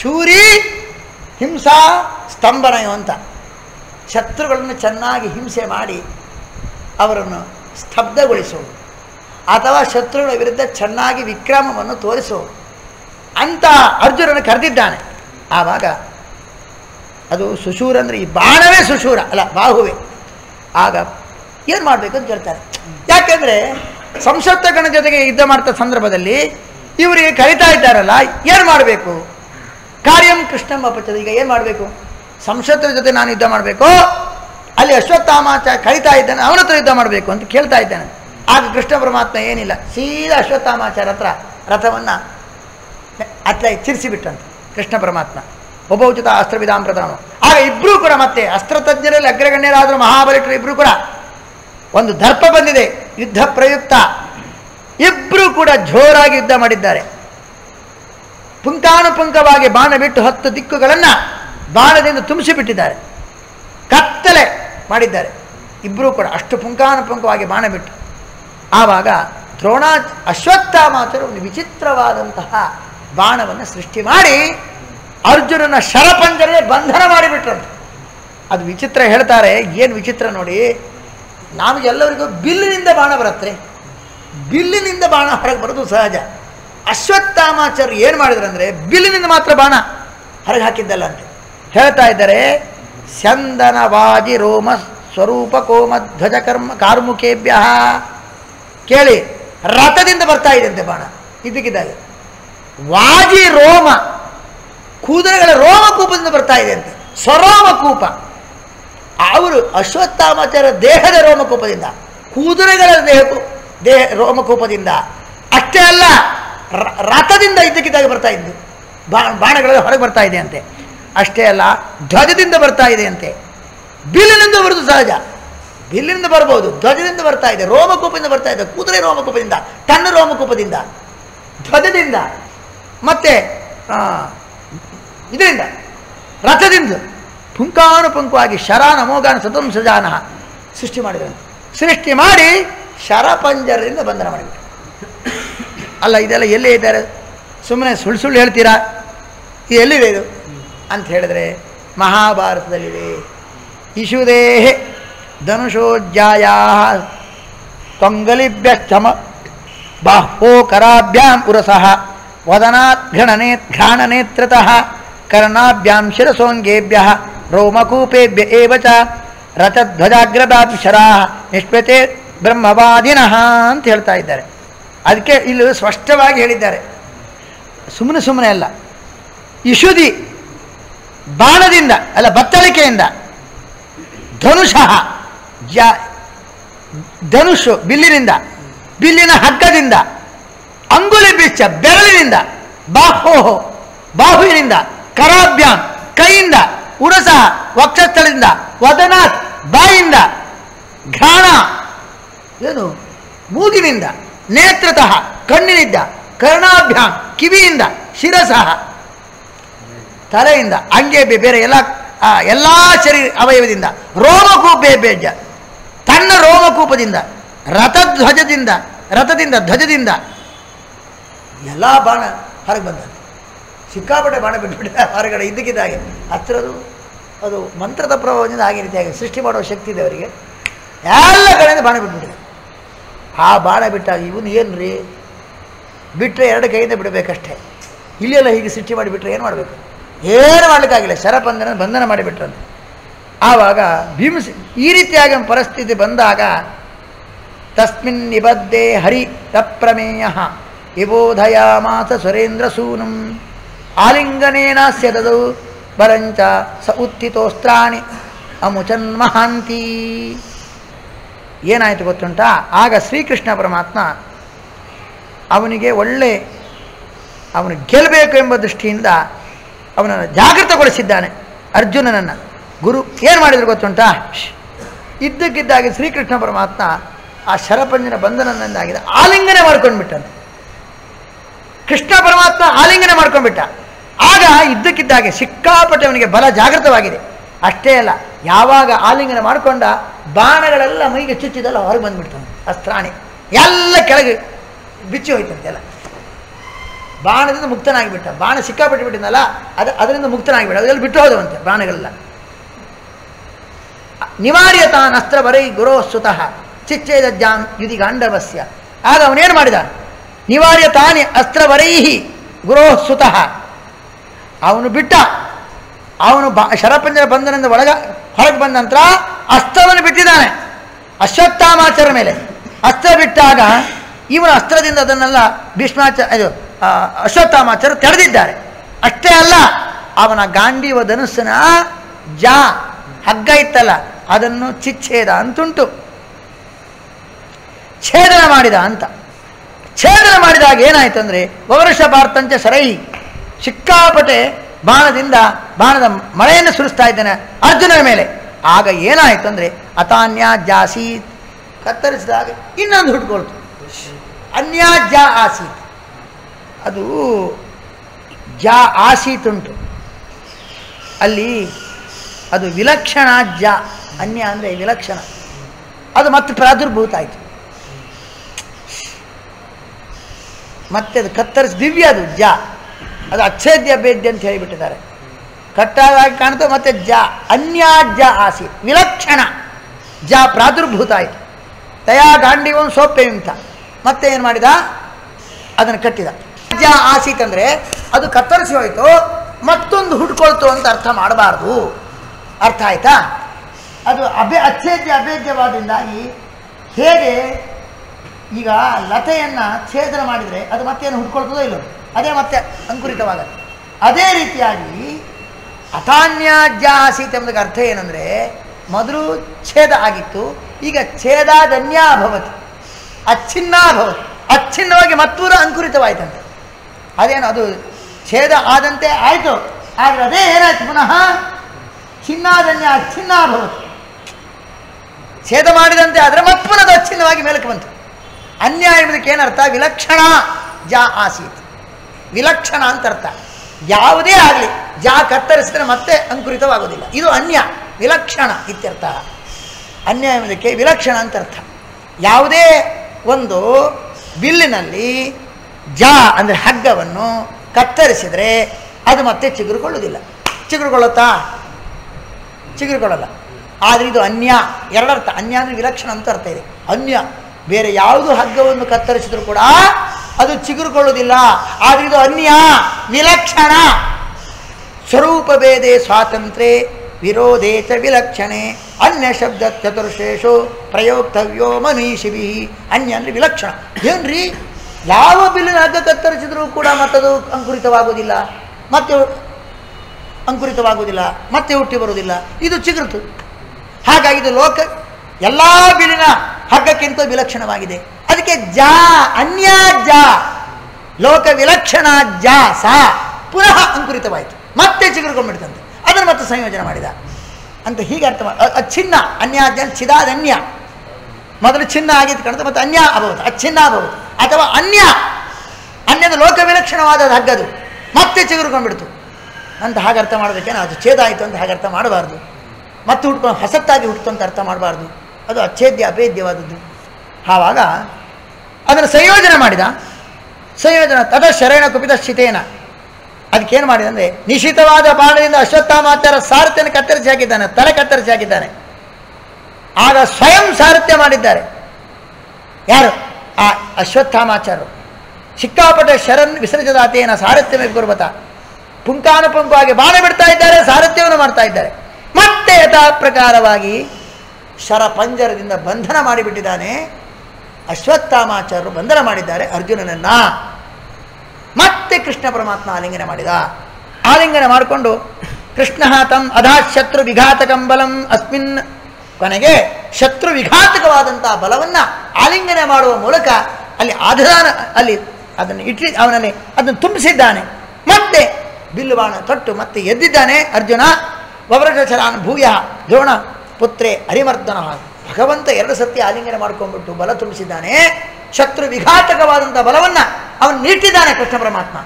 ಶೂರಿ ಹಿಂಸಾ ಸ್ತಂಭನಯೋ ಅಂತ. ಶತ್ರುಗಳನ್ನು ಚೆನ್ನಾಗಿ ಹಿಂಸೆ ಮಾಡಿ ಅವರನ್ನು ಸ್ತಬ್ಧಗೊಳಿಸುವುದು ಅಥವಾ ಶತ್ರುಗಳ ವಿರುದ್ಧ ಚೆನ್ನಾಗಿ ವಿಕ್ರಮವನ್ನು ತೋರಿಸುವುದು ಅಂತ ಅರ್ಜುನನ್ನು ಕರೆದಿದ್ದಾನೆ. ಆವಾಗ ಅದು ಸುಶೂರ ಅಂದರೆ ಈ ಬಾಣವೇ ಸುಶೂರ, ಅಲ್ಲ ಬಾಹುವೆ. ಆಗ ಏನು ಮಾಡಬೇಕು ಅಂತ ಹೇಳ್ತಾರೆ ಯಾಕೆಂದರೆ ಸಂಸತ್ತಗಣ ಜೊತೆಗೆ ಯುದ್ಧ ಮಾಡ್ತಾ ಸಂದರ್ಭದಲ್ಲಿ ಇವರಿಗೆ ಕರಿತಾ ಇದ್ದಾರಲ್ಲ, ಏನು ಮಾಡಬೇಕು? ಕಾರ್ಯಂ ಕೃಷ್ಣಮ್ಮ ಅಪಚದ. ಈಗ ಏನು ಮಾಡಬೇಕು? ಸಂಸತ್ತರ ಜೊತೆ ನಾನು ಯುದ್ಧ ಮಾಡಬೇಕು, ಅಲ್ಲಿ ಅಶ್ವತ್ಥಾಮಾಚ ಕರಿತಾ ಇದ್ದಾನೆ, ಅವನ ಹತ್ರ ಯುದ್ಧ ಮಾಡಬೇಕು ಅಂತ ಕೇಳ್ತಾ ಇದ್ದಾನೆ. ಆಗ ಕೃಷ್ಣ ಪರಮಾತ್ಮ ಏನಿಲ್ಲ, ಸೀದಾ ಅಶ್ವತ್ಥಾಮಾಚಾರ ಹತ್ರ ರಥವನ್ನು ಅತ್ಲ ಚಿರಿಸಿಬಿಟ್ಟಂತೆ ಕೃಷ್ಣ ಪರಮಾತ್ಮ. ಒಬ್ಬೌಚಿತ ಅಸ್ತ್ರವಿಧಾಂ ಪ್ರಧಾನ. ಆಗ ಇಬ್ಬರೂ ಕೂಡ ಮತ್ತೆ ಅಸ್ತ್ರತಜ್ಞರಲ್ಲಿ ಅಗ್ರಗಣ್ಯರಾದರೂ ಮಹಾಬಲಿಟ್ರು ಇಬ್ಬರು ಕೂಡ. ಒಂದು ದರ್ಪ ಬಂದಿದೆ, ಯುದ್ಧ ಪ್ರಯುಕ್ತ. ಇಬ್ಬರೂ ಕೂಡ ಜೋರಾಗಿ ಯುದ್ಧ ಮಾಡಿದ್ದಾರೆ. ಪುಂಕಾನುಪುಂಕವಾಗಿ ಬಾಣ ಬಿಟ್ಟು ಹತ್ತು ದಿಕ್ಕುಗಳನ್ನು ಬಾಣದಿಂದ ತುಂಬಿಸಿಬಿಟ್ಟಿದ್ದಾರೆ. ಕತ್ತಲೆ ಮಾಡಿದ್ದಾರೆ. ಇಬ್ಬರೂ ಕೂಡ ಅಷ್ಟು ಪುಂಕಾನುಪುಂಕವಾಗಿ ಬಾಣ ಬಿಟ್ಟು. ಆವಾಗ ದ್ರೋಣಾ ಅಶ್ವತ್ಥಾಮಾಚರು ಒಂದು ವಿಚಿತ್ರವಾದಂತಹ ಬಾಣವನ್ನು ಸೃಷ್ಟಿ ಮಾಡಿ ಅರ್ಜುನನ ಶರಪಂಜರೇ ಬಂಧನ ಮಾಡಿಬಿಟ್ರಂತೆ. ಅದು ವಿಚಿತ್ರ ಹೇಳ್ತಾರೆ, ಏನು ವಿಚಿತ್ರ ನೋಡಿ ನಮಗೆಲ್ಲರಿಗೂ ಬಿಲ್ಲಿನಿಂದ ಬಾಣ ಬರುತ್ತೆ. ಬಿಲ್ಲಿನಿಂದ ಬಾಣ ಹೊರಗೆ ಬರೋದು ಸಹಜ. ಅಶ್ವತ್ಥಾಮಾಚಾರ್ಯ ಏನು ಮಾಡಿದ್ರಂದರೆ, ಬಿಲ್ಲಿನಿಂದ ಮಾತ್ರ ಬಾಣ ಹೊರಗೆ ಹಾಕಿದ್ದಲ್ಲ ಅಂತ. ಹೇಳ್ತಾ ಇದ್ದಾರೆ ವಾಜಿ ರೋಮ ಸ್ವರೂಪ ಕೋಮ ಧ್ವಜ ಕರ್ಮ ಕಾರ್ಮುಖೇಭ್ಯ ಕೇಳಿ, ರಥದಿಂದ ಬರ್ತಾ ಇದೆಯಂತೆ ಬಾಣ ಇದಕ್ಕಿದ್ದಾಗೆ ವಾಜಿ ರೋಮ ಕುದುರೆಗಳ ರೋಮಕೂಪದಿಂದ ಬರ್ತಾ ಇದೆ ಅಂತೆ, ಸ್ವರೋಮಕೂಪ. ಅವರು ಅಶ್ವತ್ಥಾಮಾಚಾರ್ಯ ದೇಹದ ರೋಮಕೂಪದಿಂದ ಕುದುರೆಗಳ ದೇಹ ದೇಹ ರೋಮಕೂಪದಿಂದ, ಅಷ್ಟೇ ಅಲ್ಲ ರಥದಿಂದ ಇದ್ದಕ್ಕಿದ್ದಾಗ ಬರ್ತಾ ಇದ್ದು ಬಾಣಗಳೆಲ್ಲ ಹೊರಗೆ ಬರ್ತಾ ಇದೆ ಅಂತೆ. ಅಷ್ಟೇ ಅಲ್ಲ, ಧ್ವಜದಿಂದ ಬರ್ತಾ ಇದೆ ಅಂತೆ. ಬಿಲ್ಲಿನಿಂದ ಬರುವುದು ಸಹಜ. ಬಿಲ್ಲಿನಿಂದ ಬರ್ಬೋದು, ಧ್ವಜದಿಂದ ಬರ್ತಾ ಇದೆ, ರೋಮಕೂಪದಿಂದ ಬರ್ತಾ ಇದೆ, ಕುದುರೆ ರೋಮಕೂಪದಿಂದ ತನ್ನ ರೋಮಕೂಪದಿಂದ. ಧ್ವಜದಿಂದ, ಮತ್ತೆ ಇದರಿಂದ, ರಥದಿಂದ ಪುಂಕಾನುಪುಂಕವಾಗಿ ಶರ ನಮೋಗಾನ ಸತಂ ಸಜಾನ ಸೃಷ್ಟಿ ಮಾಡಿದ್ರಂತೆ ಸೃಷ್ಟಿ ಮಾಡಿ ಶರಪಂಜರದಿಂದ ಬಂಧನ ಮಾಡಿಬಿಟ್ರು ಅಲ್ಲ, ಇದೆಲ್ಲ ಎಲ್ಲೇ ಇದ್ದಾರೆ? ಸುಮ್ಮನೆ ಸುಳ್ಳು ಸುಳ್ಳು ಹೇಳ್ತೀರಾ? ಎಲ್ಲಿದೆ ಇದು? ಅಂತ ಹೇಳಿದ್ರೆ ಮಹಾಭಾರತದಲ್ಲಿದೆ. ಇಶುದೇಹೆ ಧನುಷೋಜ್ಜಾಯ ತ್ವಂಗಲಿಭ್ಯಶ್ಚಮ ಬಾಹ್ವೋಕರಾಭ್ಯಾಂ ಪುರಸಃ ವದನಾತ್ ಘಣನೆ ಘ್ರಾಣನೇತ್ರತಃ ಕರ್ಣಾಭ್ಯಾಂ ಶಿರಸೋಂಗೇಭ್ಯ ರೋಮಕೂಪೇಭ್ಯ ಏವ ಚ ರಥಧ್ವಜಾಗ್ರದಾಭಿಶರಾ ನಿಷ್ಪತೆ ಬ್ರಹ್ಮವಾದಿನಃ ಅಂತ ಹೇಳ್ತಾ ಇದ್ದಾರೆ. ಅದಕ್ಕೆ ಇಲ್ಲಿ ಸ್ಪಷ್ಟವಾಗಿ ಹೇಳಿದ್ದಾರೆ. ಸುಮ್ಮನೆ ಸುಮ್ಮನೆ ಅಲ್ಲ. ಇಶುದಿ ಬಾಣದಿಂದ, ಅಲ್ಲ ಬತ್ತಳಿಕೆಯಿಂದ. ಧನುಷಃ, ಜ, ಧನುಷು ಬಿಲ್ಲಿನಿಂದ, ಬಿಲ್ಲಿನ ಹಗ್ಗದಿಂದ ಅಂಗುಲಿ ಬಿಚ್ಚ ಬೆರಳಿನಿಂದ, ಬಾಹೋಹೋ, ಬಾಹುವಿನಿಂದ, ಕರಾಭ್ಯಾಂ, ಕೈಯಿಂದ, ಉರಸ ವಕ್ಷಸ್ಥಳದಿಂದ ವದನಾಥ್ ಬಾಯಿಂದ ಘಾಣ ಏನು? ಮೂಗಿನಿಂದ, ನೇತ್ರತಃ, ಕಣ್ಣಿನಿಂದ, ಕರ್ಣಾಭ್ಯಾಂ, ಕಿವಿಯಿಂದ, ಶಿರಸಃ ತಲೆಯಿಂದ ಹಂಗೆ ಬೆ- ಬೇರೆ ಎಲ್ಲ ಎಲ್ಲ ಶರೀರ ಅವಯವದಿಂದ ರೋಮಕೂಪೆ ಬೇಜ. ತನ್ನ ರೋಮಕೂಪದಿಂದ, ರಥಧ್ವಜದಿಂದ, ರಥದಿಂದ ಧ್ವಜದಿಂದ, ಎಲ್ಲ ಬಾಣ ಹೊರಗೆ ಬಂದ ಸಿಕ್ಕಾಪಟ್ಟೆ ಬಾಣ ಬಿಟ್ಬಿಟ್ಟೆ ಹೊರಗಡೆ ಇದ್ದಕ್ಕಿದ್ದಾಗೆ ಹತ್ತಿರದು ಅದು ಮಂತ್ರದ ಪ್ರಭಾವದಿಂದ ಹಾಗೆ ರೀತಿಯಾಗಿ ಸೃಷ್ಟಿ ಮಾಡುವ ಶಕ್ತಿ ಇದೆ ಅವರಿಗೆ. ಎಲ್ಲ ಕಡೆಯಿಂದ ಬಾಣ ಬಿಟ್ಬಿಟ್ಟಿದೆ. ಆ ಬಾಣ ಬಿಟ್ಟಾಗ ಇವನು ಏನು ರೀ ಬಿಟ್ಟರೆ ಎರಡು ಕೈಯಿಂದ ಬಿಡಬೇಕಷ್ಟೇ. ಇಲ್ಲೆಲ್ಲ ಹೀಗೆ ಸೃಷ್ಟಿ ಮಾಡಿಬಿಟ್ರೆ ಏನು ಮಾಡಬೇಕು? ಏನು ಮಾಡಲಿಕ್ಕಾಗಿಲ್ಲ. ಶರಪಂದನ ಬಂಧನ ಮಾಡಿಬಿಟ್ರಂತೆ. ಆವಾಗ ಭೀಮಸ ಈ ರೀತಿಯಾಗಿ ಪರಿಸ್ಥಿತಿ ಬಂದಾಗ, ತಸ್ಮಿನ್ ನಿಬದ್ಧೆ ಹರಿ ತಪ್ರಮೇಯ ವಿಬೋಧಯಾಮಾಸ ಸುರೇಂದ್ರ ಸೂನಂ ಆಲಿಂಗನೇನಾಸ್ಯ ತದೌ ಬರಂಚ ಸ ಉತ್ಥಿತೋಸ್ತ್ರಾಣಿ ಅಮುಚನ್ ಮಹಾಂತಿ. ಏನಾಯಿತು ಗೊತ್ತುಂಟಾ? ಆಗ ಶ್ರೀಕೃಷ್ಣ ಪರಮಾತ್ಮ ಅವನಿಗೆ ಒಳ್ಳೆ, ಅವನು ಗೆಲ್ಲಬೇಕು ಎಂಬ ದೃಷ್ಟಿಯಿಂದ ಅವನನ್ನು ಜಾಗೃತಗೊಳಿಸಿದ್ದಾನೆ. ಅರ್ಜುನನನ್ನು. ಗುರು, ಏನು ಮಾಡಿದ್ರು ಗೊತ್ತುಂಟಾ? ಇದ್ದಕ್ಕಿದ್ದಾಗಿ ಶ್ರೀಕೃಷ್ಣ ಪರಮಾತ್ಮ ಆ ಶರಪಂಜನ ಬಂಧನದಿಂದಾಗಿದೆ ಆಲಿಂಗನೆ ಮಾಡ್ಕೊಂಡ್ಬಿಟ್ಟನು. ಕೃಷ್ಣ ಪರಮಾತ್ಮ ಆಲಿಂಗನೆ ಮಾಡ್ಕೊಂಡ್ಬಿಟ್ಟ. ಆಗ ಇದ್ದಕ್ಕಿದ್ದಾಗೆ ಸಿಕ್ಕಾಪಟ್ಟೆ ಅವನಿಗೆ ಬಲ ಜಾಗೃತವಾಗಿದೆ. ಅಷ್ಟೇ ಅಲ್ಲ, ಯಾವಾಗ ಆಲಿಂಗನ ಮಾಡಿಕೊಂಡ ಬಾಣಗಳೆಲ್ಲ ಮೈಗೆ ಚುಚ್ಚಿದೆಲ್ಲ ಹೊರಗೆ ಬಂದ್ಬಿಡ್ತಾನೆ ಅಸ್ತ್ರಾಣಿ. ಎಲ್ಲ ಕೆಳಗೆ ಬಿಚ್ಚಿ ಹೋಯ್ತಂತೆ ಎಲ್ಲ. ಬಾಣದಿಂದ ಮುಕ್ತನಾಗಿಬಿಟ್ಟ. ಬಾಣ ಸಿಕ್ಕಾಪಟ್ಟು ಬಿಟ್ಟಿದ್ನಲ್ಲ ಅದು ಅದರಿಂದ ಮುಕ್ತನಾಗಿಬಿಟ್ಟ. ಅದರಲ್ಲಿ ಬಿಟ್ಟು ಹೋದವಂತೆ ಬಾಣಗಳೆಲ್ಲ. ನಿವಾರ್ಯ ತಾನಸ್ತ್ರ ಬರೈ ಗುರೋ ಸುತಃ. ಚಿಚ್ಚೇದ ಜಾನ್ ಯುದಿ ಗಾಂಡವಸ್ಯ. ಆಗ ಅವನೇನು ಮಾಡಿದ? ನಿವಾರ್ಯ ತಾನೇ ಅಸ್ತ್ರ ಬರೈಹಿ ಗುರೋ ಸುತಃ. ಅವನು ಬಿಟ್ಟ. ಅವನು ಬಾ, ಶರಪಂಜರ ಬಂಧನದಿಂದ ಒಳಗ, ಹೊರಗೆ ಬಂದ ನಂತರ ಅಸ್ತ್ರವನ್ನು ಬಿಟ್ಟಿದ್ದಾನೆ. ಅಶ್ವತ್ಥಾಮಾಚಾರ ಮೇಲೆ. ಅಸ್ತ್ರ ಬಿಟ್ಟಾಗ ಇವನ ಅಸ್ತ್ರದಿಂದ ಅದನ್ನೆಲ್ಲ ಭೀಷ್ಮಾಚಾರ ಇದು ಆ, ತೆರೆದಿದ್ದಾರೆ. ಅಷ್ಟೇ ಅಲ್ಲ ಅವನ ಗಾಂಧೀವ ಧನುಸ್ಸಿನ ಜಾ ಹಗ್ಗ ಇತ್ತಲ್ಲ ಅದನ್ನು ಚಿಚ್ಛೇದ ಅಂತುಂಟು ಛೇದನ ಮಾಡಿದ ಅಂತ. ಛೇದನ ಮಾಡಿದಾಗ ಏನಾಯ್ತು ಅಂದರೆ ವವರ್ಷ ಭಾರತಂಚ ಸರೈ ಸಿಕ್ಕಾಪಟೆ ಬಾಣದಿಂದ ಬಾಣದ ಮಳೆಯನ್ನು ಸುರಿಸ್ತಾ ಇದ್ದಾನೆ ಅರ್ಜುನನ ಮೇಲೆ. ಆಗ ಏನಾಯ್ತು ಅಂದರೆ ಅತಾನ್ಯ ಜಾಸೀತ್ ಕತ್ತರಿಸಿದಾಗ ಇನ್ನೊಂದು ಹುಟ್ಕೊಳ್ತು ಜಾ ಆಸೀತ್. ಅದು ಜಾ ಆಸೀತುಂಟು. ಅಲ್ಲಿ ಅದು ವಿಲಕ್ಷಣ ಜ, ಅನ್ಯ ಅಂದರೆ ವಿಲಕ್ಷಣ. ಅದು ಮತ್ತೆ ಪ್ರಾದುರ್ಭೂತ ಆಯಿತು. ಮತ್ತೆ ಅದು ಕತ್ತರಿಸಿ, ದಿವ್ಯ ಅದು ಜ. ಅದು ಅಚ್ಛೇದ್ಯ ಭೇದ್ಯ ಅಂತ ಹೇಳಿಬಿಟ್ಟಿದ್ದಾರೆ. ಕಟ್ಟಾಗಿ ಕಾಣ್ತು ಮತ್ತೆ ಜ ಅನ್ಯಾಜ ಆಸಿ ವಿಲಕ್ಷಣ. ಜ ಪ್ರಾದುರ್ಭೂತ ಆಯಿತು. ತಯಾ ಗಾಂಡಿವನ್ ಸೋಪೆ ಅಂತ ಮತ್ತೆ ಏನು ಮಾಡಿದ? ಅದನ್ನು ಕಟ್ಟಿದ. ಜ ಆಸೀತ್ ಅಂದರೆ ಅದು ಕತ್ತರಿಸಿ ಹೋಯಿತು, ಮತ್ತೊಂದು ಹುಡ್ಕೊಳ್ತು ಅಂತ ಅರ್ಥ ಮಾಡಬಾರ್ದು. ಅರ್ಥ ಆಯ್ತಾ? ಅದು ಅಭೆ ಅಚ್ಛೇದ್ಯ ಅಭೇದ್ಯವಾದಿಂದಾಗಿ ಹೇಗೆ ಈಗ ಲತೆಯನ್ನು ಛೇದನ ಮಾಡಿದರೆ ಅದು ಮತ್ತೇನು ಹುಡ್ಕೊಳ್ತದೋ ಇಲ್ಲ ಅದೇ ಮತ್ತೆ ಅಂಕುರಿತವಾಗತ್ತೆ. ಅದೇ ರೀತಿಯಾಗಿ ಅಥಾನ್ಯಾಜ್ಯ ಆಸೀತ್ ಎಂಬುದಕ್ಕೆ ಅರ್ಥ ಏನಂದರೆ ಮೊದಲು ಛೇದ ಆಗಿತ್ತು, ಈಗ ಛೇದಾದನ್ಯ ಅಭವತ್ ಅಚ್ಛಿನ್ನ ಅಭವತ್ ಅಚ್ಛಿನ್ನವಾಗಿ ಮತ್ತೂರ ಅಂಕುರಿತವಾಯ್ತಂತೆ. ಅದೇನು, ಅದು ಛೇದ ಆದಂತೆ ಆಯಿತು. ಆದರೆ ಅದೇ ಏನಾಯ್ತು, ಪುನಃ ಚಿನ್ನಾದನ್ಯ ಅಚ್ಛಿನ್ನ ಭವತ್ತು ಛೇದ ಮಾಡಿದಂತೆ ಆದರೆ ಅದು ಅಚ್ಛಿನ್ನವಾಗಿ ಮೇಲಕ್ಕೆ ಬಂತು. ಅನ್ಯಾಯ ಎಂಬುದಕ್ಕೆ ಏನರ್ಥ ವಿಲಕ್ಷಣ ಜಾ ಆಸೀತ್. ವಿಲಕ್ಷಣ ಅಂತ ಅರ್ಥ. ಯಾವುದೇ ಆಗಲಿ, ಜಾ ಕತ್ತರಿಸಿದ್ರೆ ಮತ್ತೆ ಅಂಕುರಿತವಾಗೋದಿಲ್ಲ ಇದು ಅನ್ಯ, ವಿಲಕ್ಷಣ ಇತ್ಯರ್ಥ. ಅನ್ಯ ಎಂಬುದಕ್ಕೆ ವಿಲಕ್ಷಣ ಅಂತ ಅರ್ಥ. ಯಾವುದೇ ಒಂದು ಬಿಲ್ಲಿನಲ್ಲಿ ಜಾ ಅಂದರೆ ಹಗ್ಗವನ್ನು ಕತ್ತರಿಸಿದರೆ ಅದು ಮತ್ತೆ ಚಿಗುರುಕೊಳ್ಳುವುದಿಲ್ಲ. ಚಿಗುರುಕೊಳ್ಳುತ್ತಾ? ಚಿಗುರುಕೊಳ್ಳಲ್ಲ. ಆದರೆ ಇದು ಅನ್ಯ, ಎರಡರ್ಥ. ಅನ್ಯ ಅಂದರೆ ವಿಲಕ್ಷಣ ಅಂತ ಅರ್ಥ ಇದೆ. ಅನ್ಯ. ಬೇರೆ ಯಾವುದು ಹಗ್ಗವನ್ನು ಕತ್ತರಿಸಿದ್ರು ಕೂಡ ಅದು ಚಿಗುರುಕೊಳ್ಳುವುದಿಲ್ಲ. ಆದರೆ ಇದು ಅನ್ಯ, ವಿಲಕ್ಷಣ. ಸ್ವರೂಪ ಭೇದೆ ಸ್ವಾತಂತ್ರ್ಯ, ವಿರೋಧೇ ಚ ವಿಲಕ್ಷಣೆ. ಅನ್ಯ ಶಬ್ದ ಚತುರ್ಶೇಷು ಪ್ರಯೋಕ್ತವ್ಯೋ ಮನೀಷಿಭಿ. ಅನ್ಯ ಅಂದರೆ ವಿಲಕ್ಷಣ. ಏನ್ರಿ? ಯಾವ ಬಿಲ್ಲಿನ ಹಗ್ಗ ಕತ್ತರಿಸಿದರೂ ಕೂಡ ಮತ್ತದು ಅಂಕುರಿತವಾಗುವುದಿಲ್ಲ, ಮತ್ತೆ ಅಂಕುರಿತವಾಗುವುದಿಲ್ಲ, ಮತ್ತೆ ಹುಟ್ಟಿ ಬರುವುದಿಲ್ಲ. ಇದು ಚಿಗುರುತು. ಹಾಗಾಗಿ ಇದು ಲೋಕ, ಎಲ್ಲ ಬಿಲಿನ ಹಗ್ಗಕ್ಕಿಂತ ವಿಲಕ್ಷಣವಾಗಿದೆ. ಅದಕ್ಕೆ ಜಾ, ಅನ್ಯ ಜಾ, ಲೋಕ ವಿಲಕ್ಷಣ ಜಾ, ಸಾ, ಪುನಃ ಅಂಕುರಿತವಾಯಿತು. ಮತ್ತೆ ಚಿಗುರುಕೊಂಡ್ಬಿಡ್ತಂತೆ ಅದನ್ನು ಮತ್ತೆ ಸಂಯೋಜನೆ ಮಾಡಿದ. ಅಂತ ಹೀಗೆ ಅರ್ಥ ಮಾಡಿ ಅಚ್ಛಿನ್ನ ಅನ್ಯಾಜ್ಯ ಚಿದಾದನ್ಯ. ಮೊದಲು ಚಿನ್ನ ಆಗಿದ್ದು ಕಾಣುತ್ತೆ ಮತ್ತು ಅನ್ಯ ಅಭವತ್ ಅಚ್ಛಿನ್ನ ಅಭವತ್, ಅಥವಾ ಅನ್ಯ. ಅನ್ಯದ ಲೋಕ ವಿಲಕ್ಷಣವಾದ ಹಗ್ಗದು. ಮತ್ತೆ ಚಿಗುರುಕೊಂಡ್ಬಿಡ್ತು. ಅಂತ ಹಾಗೆ ಅರ್ಥ ಮಾಡಬೇಕೇನೋ ಅದು ಛೇದ ಆಯಿತು ಅಂತ ಹಾಗೆ ಅರ್ಥ ಮಾಡಬಾರ್ದು. ಮತ್ತೆ ಹುಟ್ಕೊಂಡು ಹೊಸತ್ತಾಗಿ ಹುಟ್ಟಿತು ಅಂತ ಅರ್ಥ ಮಾಡಬಾರ್ದು. ಅದು ಅಚ್ಛೇದ್ಯ ಅಭೇದ್ಯವಾದದ್ದು. ಆವಾಗ ಅದನ್ನು ಸಂಯೋಜನೆ ಮಾಡಿದ. ಸಂಯೋಜನೆ, ತದ ಶರಣ ಕುಪಿತ ಶಿತೇನ. ಅದಕ್ಕೇನು ಮಾಡಿದೆ ಅಂದರೆ, ನಿಶಿತವಾದ ಬಾಣದಿಂದ ಅಶ್ವತ್ಥಾಮಾಚಾರ ಸಾರಥ್ಯನ ಕತ್ತರಿಸಿ ಹಾಕಿದ್ದಾನೆ, ತಲೆ ಕತ್ತರಿಸಿ ಹಾಕಿದ್ದಾನೆ. ಆಗ ಸ್ವಯಂ ಸಾರಥ್ಯ ಮಾಡಿದ್ದಾರೆ. ಯಾರು? ಆ ಅಶ್ವತ್ಥಾಮಾಚಾರ್ಯರು. ಸಿಕ್ಕಾಪಟ್ಟೆ ಶರನ್ ವಿಸರ್ಜದಾತೇನ ಸಾರಥ್ಯವೇ ಗುರುಬತ ಪುಂಕಾನುಪುಂಕವಾಗಿ ಬಾಣ ಬಿಡ್ತಾ ಇದ್ದಾರೆ, ಸಾರಥ್ಯವನ್ನು ಮಾಡ್ತಾ ಇದ್ದಾರೆ. ಮತ್ತೆ ಯಥಾ ಪ್ರಕಾರವಾಗಿ ಶರಪಂಜರದಿಂದ ಬಂಧನ ಮಾಡಿಬಿಟ್ಟಿದ್ದಾನೆ. ಅಶ್ವತ್ಥಾಮಾಚಾರ್ಯರು ಬಂಧನ ಮಾಡಿದ್ದಾರೆ ಅರ್ಜುನನನ್ನ. ಮತ್ತೆ ಕೃಷ್ಣ ಪರಮಾತ್ಮ ಆಲಿಂಗನ ಮಾಡಿದ. ಆಲಿಂಗನ ಮಾಡಿಕೊಂಡು ಕೃಷ್ಣ ತಂ ಅಧಾ ಶತ್ರು ವಿಘಾತ ಕಂಬಲಂ ಅಸ್ಮಿನ್ ಕೊನೆಗೆ ಶತ್ರು ವಿಘಾತಕವಾದಂತಹ ಬಲವನ್ನು ಆಲಿಂಗನ ಮಾಡುವ ಮೂಲಕ ಅಲ್ಲಿ ಆಧಾರ, ಅಲ್ಲಿ ಅದನ್ನು ಇಟ್ಟಿ ಅವನಲ್ಲಿ ಅದನ್ನು ತುಂಬಿಸಿದ್ದಾನೆ. ಮತ್ತೆ ಬಿಲ್ಲುಬಾಣ ತೊಟ್ಟು ಮತ್ತೆ ಎದ್ದಿದ್ದಾನೆ ಅರ್ಜುನ. ವವ್ರಜಚರಾನ್ ಭೂಯ ದ್ರೋಣ ಪುತ್ರೆ ಹರಿಮರ್ದನ ಭಗವಂತ ಎರಡು ಸತಿ ಆಲಿಂಗನ ಮಾಡ್ಕೊಂಡ್ಬಿಟ್ಟು ಬಲ ತುಂಬಿಸಿದ್ದಾನೆ. ಶತ್ರು ವಿಘಾತಕವಾದಂಥ ಬಲವನ್ನು ಅವನು ನೀಟ್ಟಿದ್ದಾನೆ ಕೃಷ್ಣ ಪರಮಾತ್ಮ.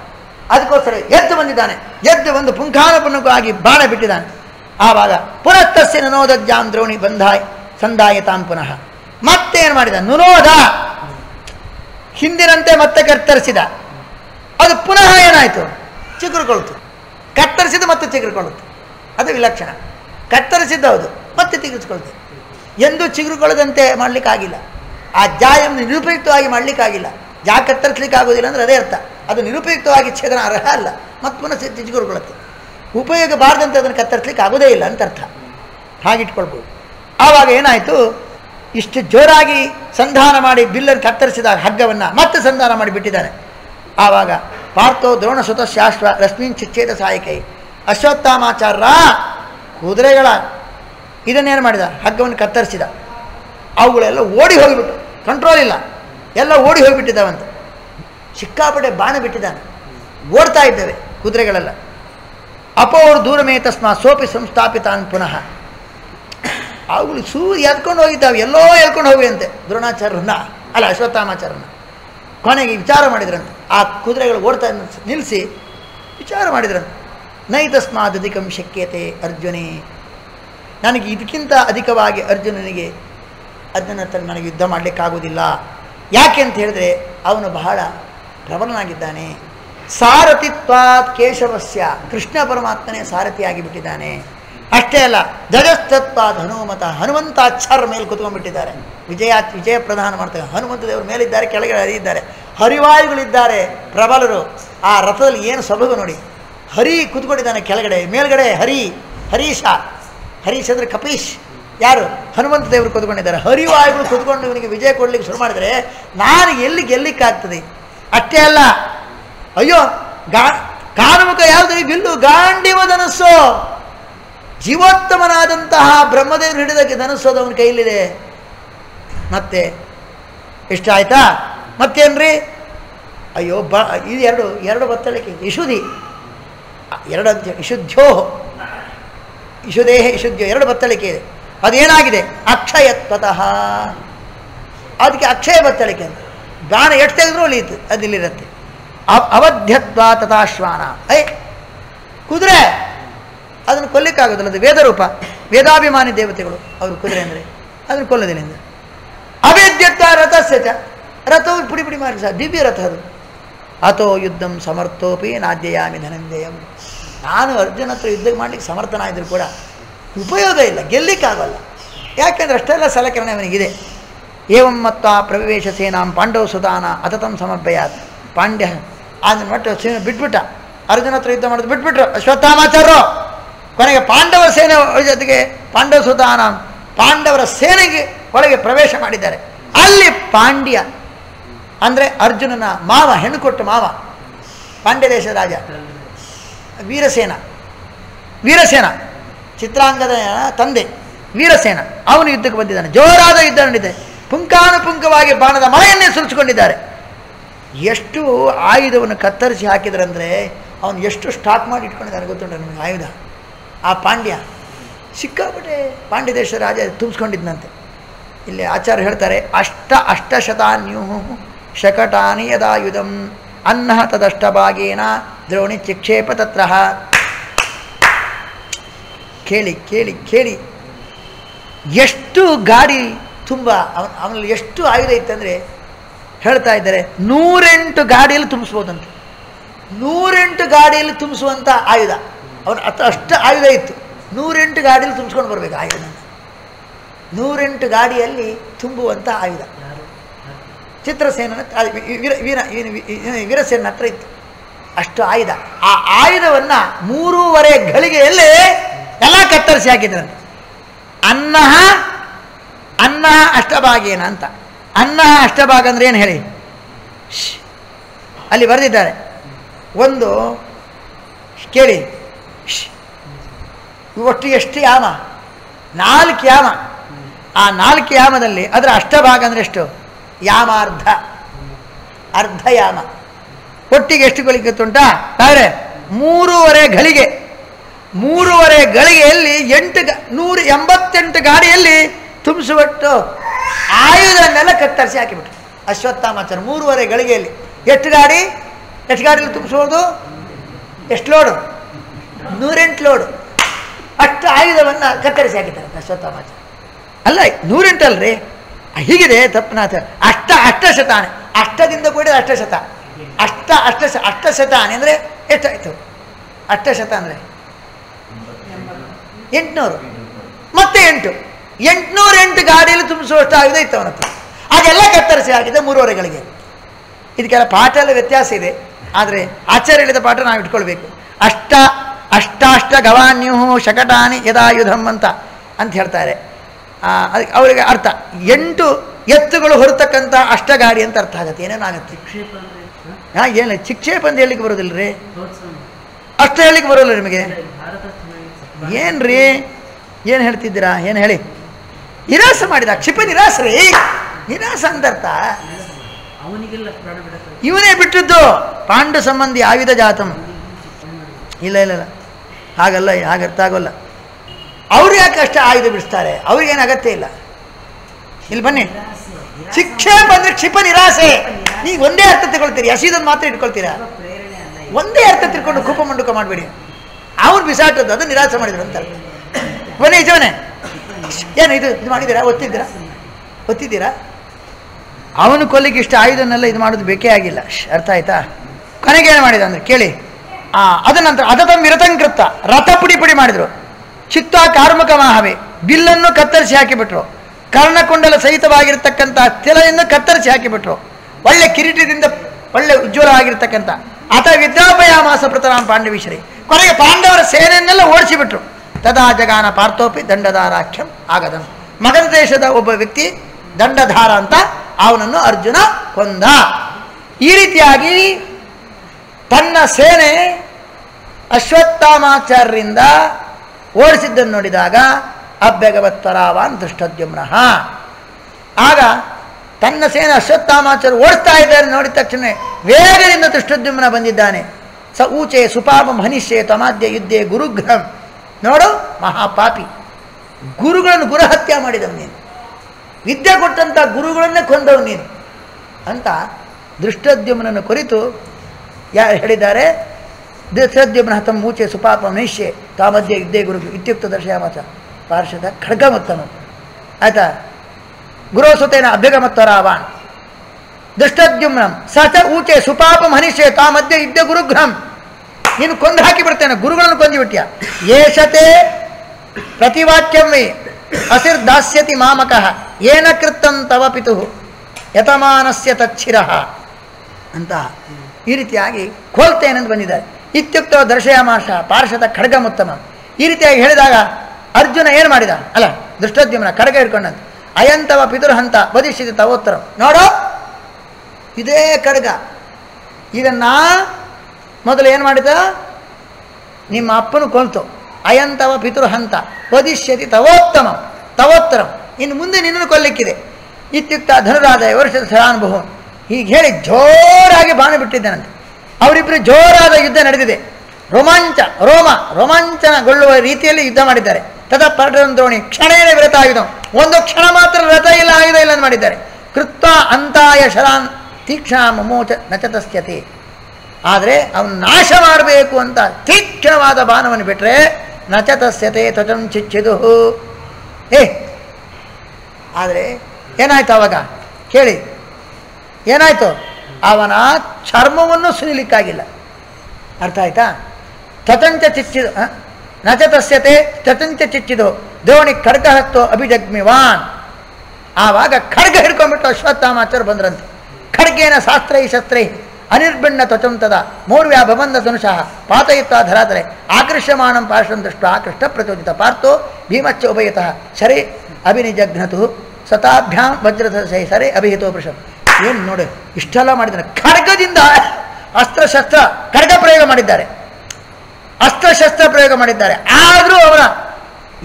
ಅದಕ್ಕೋಸ್ಕರ ಎದ್ದು ಬಂದಿದ್ದಾನೆ. ಎದ್ದು ಬಂದು ಆಗಿ ಬಾಣ ಬಿಟ್ಟಿದ್ದಾನೆ. ಆವಾಗ ಪುನಸ್ತಸ್ಯ ನನೋದ ದ್ರೋಣಿ ಬಂಧಾಯ್ ಸಂದಾಯತಾಂ ಪುನಃ. ಮತ್ತೇನು ಮಾಡಿದ? ನುನೋದ. ಹಿಂದಿನಂತೆ ಮತ್ತೆ ಕತ್ತರಿಸಿದ. ಅದು ಪುನಃ ಏನಾಯಿತು? ಚಿಗುರುಕೊಳ್ತು ಕತ್ತರಿಸಿದ ಮತ್ತೆ ಚಿಗುರುಕೊಳ್ಳುತ್ತೆ ಅದು ವಿಲಕ್ಷಣ. ಕತ್ತರಿಸಿದ್ದು ಹೌದು, ಮತ್ತೆ ಚಿಗುರಿಸ್ಕೊಳ್ತು ಎಂದು ಚಿಗುರುಕೊಳ್ಳದಂತೆ ಮಾಡಲಿಕ್ಕಾಗಿಲ್ಲ. ಆ ಜಾಯಂ ನಿರುಪಯುಕ್ತವಾಗಿ ಮಾಡಲಿಕ್ಕಾಗಿಲ್ಲ. ಜಾ ಕತ್ತರಿಸ್ಲಿಕ್ಕೆ ಆಗೋದಿಲ್ಲ ಅಂದರೆ ಅದೇ ಅರ್ಥ. ಅದು ನಿರುಪಯುಕ್ತವಾಗಿ ಛೇದನ ಅರ್ಹ ಅಲ್ಲ. ಮತ್ತೆ ಪುನಃ ಚಿಗುರುಕೊಳ್ಳುತ್ತೆ ಉಪಯೋಗ ಬಾರದಂತೆ ಅದನ್ನು ಕತ್ತರಿಸ್ಲಿಕ್ಕೆ ಆಗೋದೇ ಇಲ್ಲ ಅಂತ ಅರ್ಥ. ಹಾಗಿಟ್ಕೊಳ್ಬೋದು. ಆವಾಗ ಏನಾಯಿತು? ಇಷ್ಟು ಜೋರಾಗಿ ಸಂಧಾನ ಮಾಡಿ ಬಿಲ್ಲನ್ನು ಕತ್ತರಿಸಿದಾಗ ಹಗ್ಗವನ್ನು ಮತ್ತೆ ಸಂಧಾನ ಮಾಡಿ ಬಿಟ್ಟಿದ್ದಾನೆ ಆವಾಗ ಪಾರ್ಥೋ ದ್ರೋಣ ಸುತ ಶಾಶ್ವ ರಶ್ಮಿನ್ ಚಿಚ್ಛೇದ ಸಹಾಯಕೈ ಅಶ್ವತ್ಥಾಮಾಚಾರ್ಯ ಕುದುರೆಗಳ ಇದನ್ನೇನು ಮಾಡಿದ ಹಗ್ಗವನ್ನು ಕತ್ತರಿಸಿದ. ಅವುಗಳೆಲ್ಲ ಓಡಿ ಹೋಗಿಬಿಟ್ಟು ಕಂಟ್ರೋಲ್ ಇಲ್ಲ. ಎಲ್ಲ ಓಡಿ ಹೋಗಿಬಿಟ್ಟಿದ್ದಾವಂತೆ. ಸಿಕ್ಕಾಪಟ್ಟೆ ಬಾಣ ಬಿಟ್ಟಿದ್ದಾನೆ. ಓಡ್ತಾ ಇದ್ದೇವೆ ಕುದುರೆಗಳೆಲ್ಲ. ಅಪೋರ್ ದೂರಮೇ ತಸ್ಮಾ ಸೋಪಿ ಸಂಸ್ಥಾಪಿತಾನ್ ಪುನಃ. ಅವುಗಳು ಸೂರ್ಯ ಎದ್ಕೊಂಡು ಹೋಗಿದ್ದಾವೆ, ಎಲ್ಲೋ ಎಳ್ಕೊಂಡು ಹೋಗಿ ಅಂತೆ ದ್ರೋಣಾಚಾರ್ಯರನ್ನ, ಅಲ್ಲ ಅಶ್ವತ್ಥಾಮಾಚಾರ್ಯನ ಕೊನೆಗೆ ವಿಚಾರ ಮಾಡಿದ್ರಂತೆ, ಆ ಕುದುರೆಗಳು ಓಡ್ತಾ ನಿಲ್ಲಿಸಿ ವಿಚಾರ ಮಾಡಿದ್ರಂತೆ. ನೈ ತಸ್ಮಾದ್ ಅಧಿಕಂ ಶಕ್ಯತೆ ಅರ್ಜುನೇ. ನನಗೆ ಇದಕ್ಕಿಂತ ಅಧಿಕವಾಗಿ ಅರ್ಜುನನಿಗೆ ಅರ್ಜುನ ಹತ್ರ ನನಗೆ ಯುದ್ಧ ಮಾಡಲಿಕ್ಕಾಗೋದಿಲ್ಲ ಯಾಕೆ ಅಂತ ಹೇಳಿದ್ರೆ, ಅವನು ಬಹಳ ಪ್ರಬಲನಾಗಿದ್ದಾನೆ. ಸಾರಥಿತ್ವಾತ್ ಕೇಶವಸ್ಯ. ಕೃಷ್ಣ ಪರಮಾತ್ಮನೇ ಸಾರಥಿಯಾಗಿ ಬಿಟ್ಟಿದ್ದಾನೆ ಅಷ್ಟೇ ಅಲ್ಲ ಜಗಸ್ತತ್ವಾದ ಹನುಮತ ಹನುಮಂತಾಚಾರ್ಯ ಮೇಲೆ ಕುತ್ಕೊಂಡ್ಬಿಟ್ಟಿದ್ದಾರೆ. ವಿಜಯ ವಿಜಯ ಪ್ರಧಾನ ಮಾಡ್ತಾರೆ. ಹನುಮಂತ ದೇವರು ಮೇಲಿದ್ದಾರೆ ಕೆಳಗಡೆ ಹರಿಯಿದ್ದಾರೆ ಹರಿವಾಯುಗಳಿದ್ದಾರೆ, ಪ್ರಬಲರು. ಆ ರಥದಲ್ಲಿ ಏನು ಸೊಬಗು ನೋಡಿ. ಹರಿ ಕುತ್ಕೊಂಡಿದ್ದಾನೆ ಕೆಳಗಡೆ, ಮೇಲ್ಗಡೆ ಹರಿ, ಹರೀಶ. ಹರೀಶ್ ಅಂದರೆ ಕಪೀಶ್. ಯಾರು? ಹನುಮಂತ ದೇವರು ಕುತ್ಕೊಂಡಿದ್ದಾರೆ. ಹರಿವಾಯುಗಳು ಕುತ್ಕೊಂಡು ಇವನಿಗೆ ವಿಜಯ ಕೊಡ್ಲಿಕ್ಕೆ ಶುರು ಮಾಡಿದರೆ ನಾನು ಎಲ್ಲಿ ಗೆಲ್ಲಿಕ್ಕಾಗ್ತದೆ? ಅಷ್ಟೇ ಅಲ್ಲ ಅಯ್ಯೋ, ಗಾ ಕಾಣುಮುಖ ಯಾವುದು? ಈ ಬಿಲ್ಲು ಗಾಂಡಿವ ಧನಸ್ಸು. ಜೀವೋತ್ತಮನಾದಂತಹ ಬ್ರಹ್ಮದೇವರು ಹಿಡಿದಕ್ಕೆ ಧನಸ್ಸು ಅದು ಅವನ ಕೈಲಿದೆ ಮತ್ತೆ ಇಷ್ಟ ಆಯ್ತಾ ಮತ್ತೇನ್ರಿ? ಅಯ್ಯೋ, ಬ, ಇದು ಎರಡು ಎರಡು ಬತ್ತಳಿಕೆ ಇಶುದಿ ಎರಡು ಅಂತ ಇಶುದ್ಧೋ. ಇಶುದೇಹ, ಇಶುದ್ಧೋ, ಎರಡು ಬತ್ತಳಿಕೆ ಇದೆ. ಅದೇನಾಗಿದೆ? ಅಕ್ಷಯತ್ವತಃ. ಅದಕ್ಕೆ ಅಕ್ಷಯ ಬತ್ತಳಿಕೆ ಅಂತ. ಬಾಣ ಎಷ್ಟು ತೆಗೆದ್ರೂ ಉಳಿಯಿತು ಅದಿಲ್ಲಿರುತ್ತೆ. ಅವಧ್ಯತ್ವ ತಥಾಶ್ವಾನ ಐ ಕುದುರೆ. ಅದನ್ನು ಕೊಲ್ಲಿಕ್ಕಾಗೋದಿಲ್ಲ. ಅದು ವೇದರೂಪ. ವೇದಾಭಿಮಾನಿ ದೇವತೆಗಳು. ಅವರು ಕುದುರೆ ಅಂದರೆ. ಅದನ್ನು ಕೊಲ್ಲೋದಿಲ್ಲ ಅವೇದ್ಯತ್ವ ರಥಸ್ಯಚ ರಥವು ಪುಡಿ ಪುಡಿ ಮಾಡಿ ಸಹ. ದಿವ್ಯ ರಥ ಅದು. ಅಥೋ ಯುದ್ಧಂ ಸಮರ್ಥೋಪಿ ನಾದ್ಯಯಾಮಿ ಧನಂಜಯಂ. ನಾನು ಅರ್ಜುನ ಹತ್ರ ಯುದ್ಧ ಮಾಡಲಿಕ್ಕೆ ಸಮರ್ಥನಾಗಿದ್ರು ಕೂಡ ಉಪಯೋಗ ಇಲ್ಲ. ಗೆಲ್ಲಿಕ್ಕಾಗಲ್ಲ. ಯಾಕೆಂದರೆ ಅಷ್ಟೆಲ್ಲ ಸಲಕರಣೆ ಅವನಿಗಿದೆ. ಏವಂ ಮತ್ತ ಪ್ರವೇಶ ಸೇನಾಂ ಪಾಂಡವ ಸುಧಾನ ಅತತಂ ಸಮರ್ಪಯಾತ್. ಪಾಂಡ್ಯ ಅದನ್ನ ಮಟ್ಟ ಸೇನೆ ಬಿಟ್ಬಿಟ್ಟ. ಅರ್ಜುನ ಹತ್ರ ಯುದ್ಧ ಮಾಡೋದು ಬಿಟ್ಬಿಟ್ರು. ಅಶ್ವತ್ಥಾಮಾಚಾರ್ಯರು. ಕೊನೆಗೆ ಪಾಂಡವ ಸೇನೆ ಜೊತೆಗೆ ಪಾಂಡವ ಸುತಾನ ಪಾಂಡವರ ಸೇನೆಗೆ ಒಳಗೆ ಪ್ರವೇಶ ಮಾಡಿದ್ದಾರೆ. ಅಲ್ಲಿ ಪಾಂಡ್ಯ, ಅಂದರೆ ಅರ್ಜುನನ ಮಾವ ಹೆಣ್ಣು ಕೊಟ್ಟು ಮಾವ, ಪಾಂಡ್ಯ ದೇಶ ರಾಜ, ವೀರಸೇನ ವೀರಸೇನ, ಚಿತ್ರಾಂಗದ ತಂದೆ, ವೀರಸೇನ, ಅವನು ಯುದ್ಧಕ್ಕೆ ಬಂದಿದ್ದಾನೆ. ಜೋರಾದ ಯುದ್ಧ ನಡೆದಿದೆ ಪುಂಕಾನುಪುಂಕವಾಗಿ ಬಾಣದ ಮಳೆಯನ್ನೇ ಸುರಿಸಿಕೊಂಡಿದ್ದಾರೆ. ಎಷ್ಟು ಆಯುಧವನ್ನು ಕತ್ತರಿಸಿ ಹಾಕಿದ್ರಂದರೆ ಅವನು ಎಷ್ಟು ಸ್ಟಾಕ್ ಮಾಡಿ ಇಟ್ಕೊಂಡಿದ್ದಾನೆ ಗೊತ್ತುಂಟು ನನಗೆ ಆಯುಧ. ಆ ಪಾಂಡ್ಯ ಸಿಕ್ಕಾಪಟ್ಟೆ ಪಾಂಡ್ಯ ದೇಶದ ರಾಜ ತುಂಬಿಸ್ಕೊಂಡಿದ್ದಂತೆ ಇಲ್ಲಿ ಆಚಾರ್ಯ ಹೇಳ್ತಾರೆ, ಅಷ್ಟ ಅಷ್ಟಶತಾನ್ಯೂ ಶಕಟಾನಿ ಯದಾಯುಧಂ ಅನ್ನ ತದಷ್ಟಭಾಗೇನ ದ್ರೋಣಿ ಚಿಕ್ಷೇಪ ತತ್ರ. ಕೇಳಿ ಕೇಳಿ ಕೇಳಿ. ಎಷ್ಟು ಗಾಡಿ ತುಂಬ, ಅವನ ಅವನಲ್ಲಿ ಎಷ್ಟು ಆಯುಧ ಇತ್ತಂದರೆ ಹೇಳ್ತಾ ಇದ್ದಾರೆ ನೂರೆಂಟು ಗಾಡಿಯಲ್ಲಿ ತುಂಬಿಸ್ಬೋದಂತೆ ನೂರೆಂಟು ಗಾಡಿಯಲ್ಲಿ ತುಂಬಿಸುವಂಥ ಆಯುಧ. ಅವ್ರ ಅಷ್ಟು ಅಷ್ಟು ಆಯುಧ ಇತ್ತು. ನೂರೆಂಟು ಗಾಡಿಯಲ್ಲಿ ತುಂಬಿಸ್ಕೊಂಡು ಬರಬೇಕು ಆಯುಧ. ನೂರೆಂಟು ಗಾಡಿಯಲ್ಲಿ ತುಂಬುವಂಥ ಆಯುಧ. ಚಿತ್ರಸೇನ ವೀರ ವೀರ- ವೀರಸೇನ ಹತ್ರ ಇತ್ತು. ಅಷ್ಟು ಆಯುಧ. ಆ ಆಯುಧವನ್ನು ಮೂರೂವರೆ ಗಳಿಗೆಯಲ್ಲಿ ಎಲ್ಲ ಕತ್ತರಿಸಿ ಹಾಕಿದ್ರಂತೆ. ಅನ್ನ ಅನ್ನ ಅಷ್ಟಭಾಗೇನ ಅಂತ. ಅನ್ನ ಅಷ್ಟಭಾಗ ಅಂದ್ರೆ ಏನು ಹೇಳಿ. ಅಲ್ಲಿ ಬರೆದಿದ್ದಾರೆ. ಒಂದು ಕೇಳಿ. ಒಟ್ಟು ಎಷ್ಟು ಯಾಮ? ನಾಲ್ಕು ಯಾಮ. ಆ ನಾಲ್ಕು ಯಾಮದಲ್ಲಿ ಅದರ ಅಷ್ಟಭಾಗ ಅಂದರೆ ಎಷ್ಟು? ಯಾಮ ಅರ್ಧ ಯಾಮ. ಒಟ್ಟಿಗೆ ಎಷ್ಟು ಗಳಿಗೆ ತುಂಟ ಆದರೆ ಮೂರುವರೆ ಗಳಿಗೆ ಮೂರುವರೆ ಗಳಿಗೆಯಲ್ಲಿ ಎಂಟು ನೂರ ಎಂಬತ್ತೆಂಟು ಗಾಡಿಯಲ್ಲಿ ತುಂಬಿಸುವಟ್ಟು ಆಯುಧನ್ನೆಲ್ಲ ಕತ್ತರಿಸಿ ಹಾಕಿಬಿಟ್ರು. ಅಶ್ವತ್ಥಾಮಾಚಾರ ಮೂರುವರೆ ಗಳಿಗೆಯಲ್ಲಿ. ಎಷ್ಟು ಗಾಡಿ? ಎಷ್ಟು ಗಾಡಿಯಲ್ಲಿ ತುಂಬಿಸ್ಬೋದು ಎಷ್ಟು ಲೋಡು? ನೂರೆಂಟು ಲೋಡು. ಅಷ್ಟು ಆಯುಧವನ್ನು ಕತ್ತರಿಸಿ ಹಾಕಿದ್ದಾರೆ ಅಶ್ವತ್ಥಾಮಾಚಾರ. ಅಲ್ಲ ನೂರೆಂಟಲ್ರಿ ಹೀಗಿದೆ ತಪ್ಪನಾಥ. ಅಷ್ಟ ಅಷ್ಟಶತಾನೆ ಅಷ್ಟದಿಂದ ಕೂಡಿದ ಅಷ್ಟಶತ ಅಷ್ಟ ಅಷ್ಟ ಅಷ್ಟಶತಾನೆ ಅಂದರೆ ಎಷ್ಟಾಯಿತು? ಅಷ್ಟಶತ ಅಂದರೆ? ಎಂಟುನೂರು. ಮತ್ತೆ ಎಂಟು. ಎಂಟುನೂರ ಎಂಟು ಗಾಡಿಯಲ್ಲಿ ತುಂಬಿಸುವಷ್ಟು ಆಗಿದೆ ಇತ್ತು ಅವನ ಹತ್ರ. ಅದೆಲ್ಲ ಕತ್ತರಿಸಿ ಆಗಿದೆ ಮೂರುವರೆಗಳಿಗೆ. ಇದಕ್ಕೆಲ್ಲ ಪಾಠ ಎಲ್ಲ ವ್ಯತ್ಯಾಸ ಇದೆ. ಆದರೆ ಆಚಾರ್ಯ ಹೇಳಿದ ಪಾಠ ನಾವು ಇಟ್ಕೊಳ್ಬೇಕು. ಅಷ್ಟ ಅಷ್ಟಾಷ್ಟ ಗವಾನ್ಯು ಶಕಟಾನಿ ಯದಾಯುಧಂ ಅಂತ ಅಂತ ಹೇಳ್ತಾರೆ. ಅದಕ್ಕೆ ಅವರಿಗೆ ಅರ್ಥ. ಎಂಟು ಎತ್ತುಗಳು ಹೊರತಕ್ಕಂಥ ಅಷ್ಟಗಾಡಿ ಅಂತ ಅರ್ಥ ಆಗುತ್ತೆ. ಏನೇನು ಆಗುತ್ತೆ. ಕ್ಷೇಪ ಅಂದ್ರೆ ಹಾಂ ಏನು ಚಿಕ್ಷೇಪ ಅಂತ ಹೇಳಲಿಕ್ಕೆ ಬರೋದಿಲ್ಲ ರೀ? ಅಷ್ಟು ಹೇಳಲಿಕ್ಕೆ ಬರೋಲ್ಲ ನಿಮಗೆ? ಏನು ರೀ ಏನ್ರಿ? ಏನು ಹೇಳ್ತಿದ್ದೀರಾ? ಏನು ಹೇಳಿ? ನಿರಾಸ ಮಾಡಿದ ಕ್ಷಿಪ ನಿರಾಸ ರೀ ನಿರಾಸ ಅಂದರ್ಥ? ಇವನೇ ಬಿಟ್ಟಿದ್ದು ಪಾಂಡು ಸಂಬಂಧಿ ಆಯುಧ ಜಾತಂ. ಇಲ್ಲ ಇಲ್ಲ ಇಲ್ಲ. ಹಾಗಲ್ಲ ಹಾಗೆ ಅರ್ಥ ಆಗೋಲ್ಲ. ಅವ್ರು ಯಾಕೆ ಅಷ್ಟೇ ಆಯುಧ ಬಿಡಿಸ್ತಾರೆ? ಅವ್ರಿಗೇನು ಅಗತ್ಯ ಇಲ್ಲ. ಇಲ್ಲಿ ಬನ್ನಿ. ಶಿಕ್ಷೆ ಬಂದ್ರೆ ಕ್ಷಿಪ ನಿರಾಸೆ. ನೀವು ಒಂದೇ ಅರ್ಥ ತಿಳ್ಕೊಳ್ತೀರಿ ಹಸಿದನ್ನು ಮಾತ್ರ ಇಟ್ಕೊಳ್ತೀರಾ. ಒಂದೇ ಅರ್ಥ ತಿಳ್ಕೊಂಡು ಕೂಪ ಮಂಡುಕ ಮಾಡಬೇಡಿ. ಅವ್ರು ಬಿಸಾಟದ್ದು ಅದು ನಿರಾಸೆ ಮಾಡಿದ್ರು ಅಂತ ಬನ್ನಿ ನಿಜವನೇ ಏನು ಇದು ಇದು ಮಾಡಿದ್ದೀರಾ? ಒತ್ತಿದ್ದೀರಾ? ಒತ್ತಿದ್ದೀರಾ? ಅವನು ಕೊಲ್ಲಿಗೆ ಇಷ್ಟ ಆಯುಧನೆಲ್ಲ ಇದು ಮಾಡೋದು ಬೇಕೇ ಆಗಿಲ್ಲ. ಅರ್ಥ ಆಯ್ತಾ? ಕೊನೆಗೆ ಏನು ಮಾಡಿದ ಅಂದ್ರೆ, ಕೇಳಿ. ಆ, ಅದ ನಂತರ ಅದತ ಮಿರತಂಕೃತ ರಥ ಪುಡಿ ಪುಡಿ ಮಾಡಿದ್ರು. ಚಿತ್ತ ಕಾರ್ಮಕ ಮಹಾವೆ, ಬಿಲ್ಲನ್ನು ಕತ್ತರಿಸಿ ಹಾಕಿಬಿಟ್ರು. ಕರ್ಣಕುಂಡಲ ಸಹಿತವಾಗಿರ್ತಕ್ಕಂಥ ತಿಲೆಯನ್ನು ಕತ್ತರಿಸಿ ಹಾಕಿಬಿಟ್ರು. ಒಳ್ಳೆ ಕಿರೀಟದಿಂದ ಒಳ್ಳೆ ಉಜ್ವಲವಾಗಿರ್ತಕ್ಕಂಥ ವಿದ್ಯಾಭಯ ಮಾಸ ಪ್ರತರಾಮ್ ಪಾಂಡವೀಶ್ವರಿ. ಕೊನೆಗೆ ಪಾಂಡವರ ಸೇನೆಯನ್ನೆಲ್ಲ ಓಡಿಸಿಬಿಟ್ರು. ತದಾ ಜಗಾನ ಪಾರ್ಥೋಪಿ ದಂಡಧಾರಾಖ್ಯಂ ಆಗದನು. ಮಗಧ ದೇಶದ ಒಬ್ಬ ವ್ಯಕ್ತಿ ದಂಡಧಾರ ಅಂತ ಅವನನ್ನು ಅರ್ಜುನ ಕೊಂದ. ಈ ರೀತಿಯಾಗಿ ತನ್ನ ಸೇನೆ ಅಶ್ವತ್ಥಾಮಾಚಾರ್ಯರಿಂದ ಓಡಿಸಿದ್ದನ್ನು ನೋಡಿದಾಗ ಅಭ್ಯಗವತ್ವರಾವಾನ್ ದೃಷ್ಟದ್ಯುಮ್ನಃ ಆಗ ತನ್ನ ಸೇನೆ ಅಶ್ವತ್ಥಾಮಾಚಾರ್ಯ ಓಡಿಸ್ತಾ ಇದ್ದಾರೆ ನೋಡಿದ ತಕ್ಷಣ ವೇಗದಿಂದ ದೃಷ್ಟದ್ಯುಮ್ನ ಬಂದಿದ್ದಾನೆ. ಸ ಊಚೆ ಸುಪಾಪಂ ಮನಿಷ್ಯೆ ತಮಾದ್ಯ ಯುದ್ಧೆ ಗುರುಗ್ರಹಂ ನೋಡು, ಮಹಾಪಾಪಿ. ಗುರುಗಳನ್ನು ಗುರುಹತ್ಯೆ ಮಾಡಿದವು ನೀನು. ವಿದ್ಯೆ ಕೊಟ್ಟಂಥ ಗುರುಗಳನ್ನೇ ಕೊಂದವು ನೀನು. ಅಂತ ದೃಷ್ಟದ್ಯುಮ್ನನ್ನು ಕುರಿತು. ಯಾರು ಹೇಳಿದ್ದಾರೆ ದೃಷ್ಟದ್ಯುಮ್ನ ತಮ್ಮ ಮೂಚೆ ಸುಪಾಪ ಮನುಷ್ಯೆ. ತಾಮಧ್ಯ ಇದ್ದೇ ಗುರು ಇತ್ಯುಕ್ತ ದರ್ಶಯಾಮಚ ಪಾರ್ಶ್ವದ ಖಡ್ಗಮತ್ತನು. ಆಯ್ತಾ? ಗುರೋಸುತೇನ ಅಭ್ಯಗಮತ್ತರಾವಾನ್. ದೃಷ್ಟದ್ಯುಮ್ನಂ ಸಚ ಊಚೆ ಸುಪಾಪ ಮನುಷ್ಯೆ. ತಾಮಧ್ಯ ಯುದ್ಧ ಗುರುಗ್ರಹಂ. ನೀನು ಕೊಂದು ಹಾಕಿ ಬಿಡ್ತೇನೆ, ಗುರುಗಳನ್ನು ಕೊಂದು ಬಿಟ್ಟಿಯ ಏಷತೆ ಹಸಿರ್ ದಾಸ್ಯತಿ ಮಾಮಕಃ, ಏನ ಕೃತ್ತಂ ತವ ಪಿತು, ಯತಮಾನಸ್ಯ ತಚ್ಛಿರಃ ಅಂತ ಈ ರೀತಿಯಾಗಿ ಕೋಲ್ತೇನೆಂದು ಬಂದಿದ್ದಾರೆ. ಇತ್ಯುಕ್ತ ದರ್ಶಯಾಮಾಶ ಪಾರ್ಶ್ವದ ಖಡ್ಗಮುತ್ತಮ. ಈ ರೀತಿಯಾಗಿ ಹೇಳಿದಾಗ ಅರ್ಜುನ ಏನು ಮಾಡಿದ? ಅಲ್ಲ, ದುಷ್ಟೋದ್ಯಮನ ಖಡ್ಗ ಹಿಡ್ಕೊಂಡಂತ. ಅಯಂತವ ಪಿತೃಹಂತ ಬದಿಷ್ಯತಿ ತವೋತ್ತರ. ನೋಡು, ಇದೇ ಖಡ್ಗ ಈಗ ನಾ ಮೊದಲು ಏನು ಮಾಡಿದ? ನಿಮ್ಮ ಅಪ್ಪನು ಕೊಲ್ತು ಅಯಂತವ ಪಿತೃಹಂತ. ವದಿಷ್ಯತಿ ತವೋತ್ತಮ. ತವೋತ್ತರಂ. ಇನ್ನು ಮುಂದೆ ನಿನ್ನನ್ನು ಕೊಲ್ಲಿಕ್ಕಿದೆ. ಇತ್ಯುಕ್ತ ಧನುರಾದ ವರ್ಷದ ಸಹಾನುಭವ. ಹೀಗೆ ಹೇಳಿ ಜೋರಾಗಿ ಬಾಣ ಬಿಟ್ಟಿದ್ದಾನಂತೆ. ಅವರಿಬ್ಬರು ಜೋರಾದ ಯುದ್ಧ ನಡೆದಿದೆ. ರೋಮಾಂಚ, ರೋಮ, ರೋಮಾಂಚನಗೊಳ್ಳುವ ರೀತಿಯಲ್ಲಿ ಯುದ್ಧ ಮಾಡಿದ್ದಾರೆ. ತದ ಪರಟನ ದ್ರೋಣಿ ಕ್ಷಣೇನ ವ್ರತ ಆಯುಧ. ಒಂದು ಕ್ಷಣ ಮಾತ್ರ ವ್ರತ ಇಲ್ಲ, ಆಯುಧ ಇಲ್ಲ ಅಂತ ಮಾಡಿದ್ದಾರೆ. ಕೃತ್ವ ಅಂತಾಯ ಶರಾನ್ ತೀಕ್ಷ್ಣ ಮಮೋಚ ನಚತಸ್ಯತೆ. ಆದರೆ ಅವನು ನಾಶ ಮಾಡಬೇಕು ಅಂತ ತೀಕ್ಷ್ಣವಾದ ಬಾಣವನ್ನು ಬಿಟ್ಟರೆ ನಚತಸ್ಯತೆ ತ್ವಚಂ ಚಿಚ್ಚಿದು ಏ, ಆದರೆ ಏನಾಯ್ತು ಅವಾಗ? ಕೇಳಿ. ಏನಾಯ್ತು? ಅವನ ಚರ್ಮವನ್ನು ಸುಲಿಲಿಕ್ಕಾಗಿಲ್ಲ ಅರ್ಥ ಆಯ್ತಾ? ತತಂಚ ಚಿಚ್ಚಿದು ನಚ ನಚತಸ್ಯತೆ ತತಂಚ ಚಿಚ್ಚಿದು. ದೋಣಿ ಖಡ್ಗ ಹತ್ತೋ ಅಭಿಜಗ್ಮಿವಾನ್. ಆವಾಗ ಖಡ್ಗ ಹಿಡ್ಕೊಂಡ್ಬಿಟ್ಟು ಅಶ್ವತ್ಥಾಮಾಚಾರ್ಯ ಬಂದ್ರಂತೆ. ಖಡ್ಗೇನ ಶಾಸ್ತ್ರೈ ಶಸ್ತ್ರೈ. ಅನಿರ್ಭಿಣ್ಣ ತ್ವಚಂತದ ಮೌರ್ವ್ಯ ಭಬಂಧ ಧನುಷಃ ಪಾತಯುಕ್ತ ಧರಾತರೆ ಆಕೃಷ್ಯಮಾನ ಪಾರ್ಶ್ವಂ ದೃಷ್ಟ ಆಕೃಷ್ಟ ಪ್ರಚೋದಿತ ಪಾರ್ಥೋ ಭೀಮಚ್ಚ ಉಭಯತಃ ಶರೇ ಅಭಿನಿಜಘ್ನತು ಸತಾಭ್ಯಾಂ ವಜ್ರದ ಸರಿ ಅಭಿಹಿತೋ ಪೃಷಂ ಏನು ನೋಡಿ, ಇಷ್ಟೆಲ್ಲ ಮಾಡಿದ್ದಾರೆ ಖಡ್ಗದಿಂದ ಅಸ್ತ್ರಶಸ್ತ್ರ ಖಡ್ಗ ಪ್ರಯೋಗ ಮಾಡಿದ್ದಾರೆ. ಅಸ್ತ್ರಶಸ್ತ್ರ ಪ್ರಯೋಗ ಮಾಡಿದ್ದಾರೆ. ಆದರೂ ಅವರ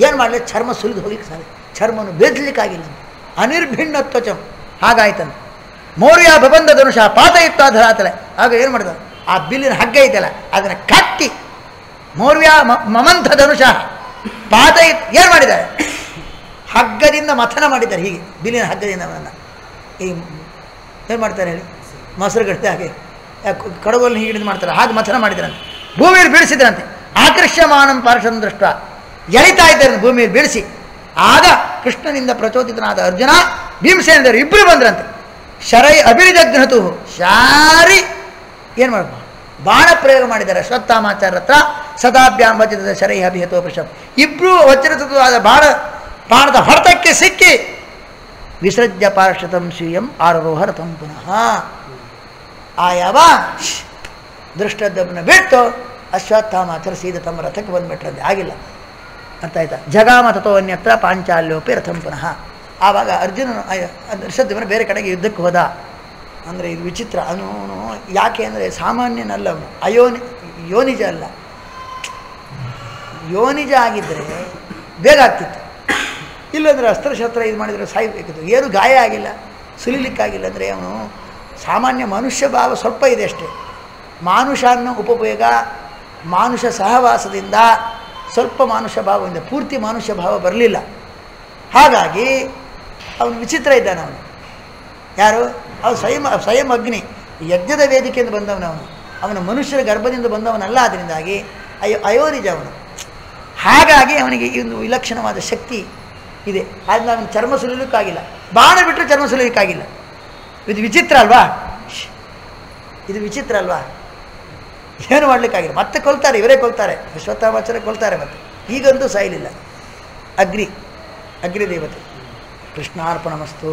ಏನು ಮಾಡಲಿ, ಚರ್ಮ ಸುಲಿದು ಹೋಗಿ ಸಾಧ್ಯ. ಚರ್ಮವನ್ನು ಬೇದಲಿಕ್ಕಾಗಿಲ್ಲ. ಅನಿರ್ಭಿಣ್ಣ ತ್ವಚಂ ಹಾಗಾಯ್ತಂತ. ಮೌರ್ಯ ಭಬಂಧ ಧನುಷ ಪಾತಯುಕ್ತ ಧರಾತಲೆ. ಆಗ ಏನು ಮಾಡಿದ ಆ ಬಿಲ್ಲಿನ ಹಗ್ಗ ಐತಲ್ಲ, ಅದನ್ನು ಕಟ್ಟಿ ಮೌರ್ಯ ಮಮಂಥ ಧನುಷ ಪಾತಯಿತ್ ಏನು ಮಾಡಿದ್ದಾರೆ ಹಗ್ಗದಿಂದ ಮಥನ ಮಾಡಿದ್ದಾರೆ ಹೀಗೆ, ಬಿಲ್ಲಿನ ಹಗ್ಗದಿಂದ ಅವನನ್ನು ಈ ಏನು ಮಾಡ್ತಾರೆ ಹೇಳಿ? ಮೊಸರು ಗಡ್ಡೆ ಹಾಗೆ ಯಾಕೆ ಕಡಗೋಲ್ನ ಹೀಗೆ ಮಾಡ್ತಾರೆ, ಹಾಗೆ ಮಥನ ಮಾಡಿದ್ರಂತೆ. ಭೂಮಿಯಲ್ಲಿ ಬೀಳಿಸಿದ್ರಂತೆ. ಆಕರ್ಷ್ಯಮಾನಂ ಪಾರ್ಶ್ವನ ದೃಷ್ಟ ಎಳಿತಾ ಇದ್ದಾರೆ ಭೂಮಿಯಲ್ಲಿ ಬೀಳಿಸಿ. ಆಗ ಕೃಷ್ಣನಿಂದ ಪ್ರಚೋದಿತನಾದ ಅರ್ಜುನ ಭೀಮಸೇನದರು ಇಬ್ಬರು ಬಂದ್ರಂತೆ. ಶರೈ ಅಭಿರಿಜಗ್ನತು ಶಾರಿ ಏನು ಮಾಡಬಹುದು ಬಾಣ ಪ್ರಯೋಗ ಮಾಡಿದ್ದಾರೆ ಅಶ್ವತ್ಥಾಮಾಚಾರ್ಯ ಹತ್ರ. ಸದಾಭ್ಯಾಂ ವಜ್ರದ ಶರೈ ಅಭಿಹತೋ ಪೃಷಂ ಇಬ್ಬರು ವಜ್ರತತ್ವವಾದ ಬಾಣ ಬಾಣದ ಹೊಡೆತಕ್ಕೆ ಸಿಕ್ಕಿ ವಿಸೃಜ್ಯ ಪಾರ್ಶ್ವತಂ ಶ್ರೀಯಂ ಆರೋಹ ರಥಂ ಪುನಃ. ಆಯವ ಯಾವ ದೃಷ್ಟದ್ದನ್ನು ಬಿಟ್ಟು ಅಶ್ವತ್ಥಾಮಾಚಾರ ಸೀದ ತಮ್ಮ ರಥಕ್ಕೆ ಬಂದುಬಿಟ್ರಂತೆ. ಆಗಿಲ್ಲ. ಅರ್ಥ ಆಯ್ತಾ ಜಗಾಮ ತಥೋ ಅನ್ಯತ್ರ ಪಾಂಚಾಲ್ಯೋಪಿ ರಥಂ ಪುನಃ. ಆವಾಗ ಅರ್ಜುನನು ದೃಷ್ಟದ್ಯುಮ್ನ ಬೇರೆ ಕಡೆಗೆ ಯುದ್ಧಕ್ಕೆ ಹೋದ. ಅಂದರೆ ಇದು ವಿಚಿತ್ರ, ಅವನು ಯಾಕೆ ಅಂದರೆ ಸಾಮಾನ್ಯನಲ್ಲ ಅವನು, ಅಯೋನಿ, ಯೋನಿಜ ಅಲ್ಲ. ಯೋನಿಜ ಆಗಿದ್ದರೆ ಬೇಗ ಆಗ್ತಿತ್ತು. ಇಲ್ಲಾಂದರೆ ಅಸ್ತ್ರಶಸ್ತ್ರ ಇದು ಮಾಡಿದರೆ ಸಾಯ್ಬೇಕಿತ್ತು ಏನು ಗಾಯ ಆಗಿಲ್ಲ, ಸುಲಿಲಿಕ್ಕಾಗಿಲ್ಲ ಅಂದರೆ ಅವನು ಸಾಮಾನ್ಯ ಮನುಷ್ಯ ಭಾವ ಸ್ವಲ್ಪ ಇದೆ ಅಷ್ಟೇ. ಮಾನುಷ ಅನ್ನೋ ಉಪಯೋಗ, ಮಾನುಷ ಸಹವಾಸದಿಂದ ಸ್ವಲ್ಪ ಮಾನುಷ ಭಾವದಿಂದ ಪೂರ್ತಿ ಮಾನುಷ್ಯ ಭಾವ ಬರಲಿಲ್ಲ. ಹಾಗಾಗಿ ಅವನು ವಿಚಿತ್ರ ಇದ್ದಾನೆ ಅವನು. ಯಾರು? ಅವನು ಸ್ವಯಂ ಸ್ವಯಂ ಅಗ್ನಿ. ಯಜ್ಞದ ವೇದಿಕೆಯಿಂದ ಬಂದವನು ಅವನು. ಅವನ ಮನುಷ್ಯರ ಗರ್ಭದಿಂದ ಬಂದವನಲ್ಲ ಅದರಿಂದಾಗಿ ಅಯೋ ಅಯೋನಿಜ ಅವನು. ಹಾಗಾಗಿ ಅವನಿಗೆ ಈ ಒಂದು ವಿಲಕ್ಷಣವಾದ ಶಕ್ತಿ ಇದೆ. ಆದ್ದರಿಂದ ಅವನು ಚರ್ಮ ಸುಲಿಲಿಕ್ಕಾಗಿಲ್ಲ. ಬಾಣ ಬಿಟ್ಟರೆ ಚರ್ಮ ಸುಲಿಲಿಕ್ಕಾಗಿಲ್ಲ. ಇದು ವಿಚಿತ್ರ ಅಲ್ವಾ. ಇದು ವಿಚಿತ್ರ ಅಲ್ವಾ? ಏನು ಮಾಡಲಿಕ್ಕಾಗಿಲ್ಲ. ಮತ್ತೆ ಕೊಲ್ತಾರೆ, ಇವರೇ ಕೊಲ್ತಾರೆ. ಅಶ್ವತ್ಥಾಮಾಚಾರ್ಯ ಕೊಲ್ತಾರೆ ಮತ್ತೆ. ಈಗಂತೂ ಸಾಯಲಿಲ್ಲ. ಅಗ್ನಿ ಅಗ್ನಿ ದೇವತೆ. कृष्णार्पणमस्तु।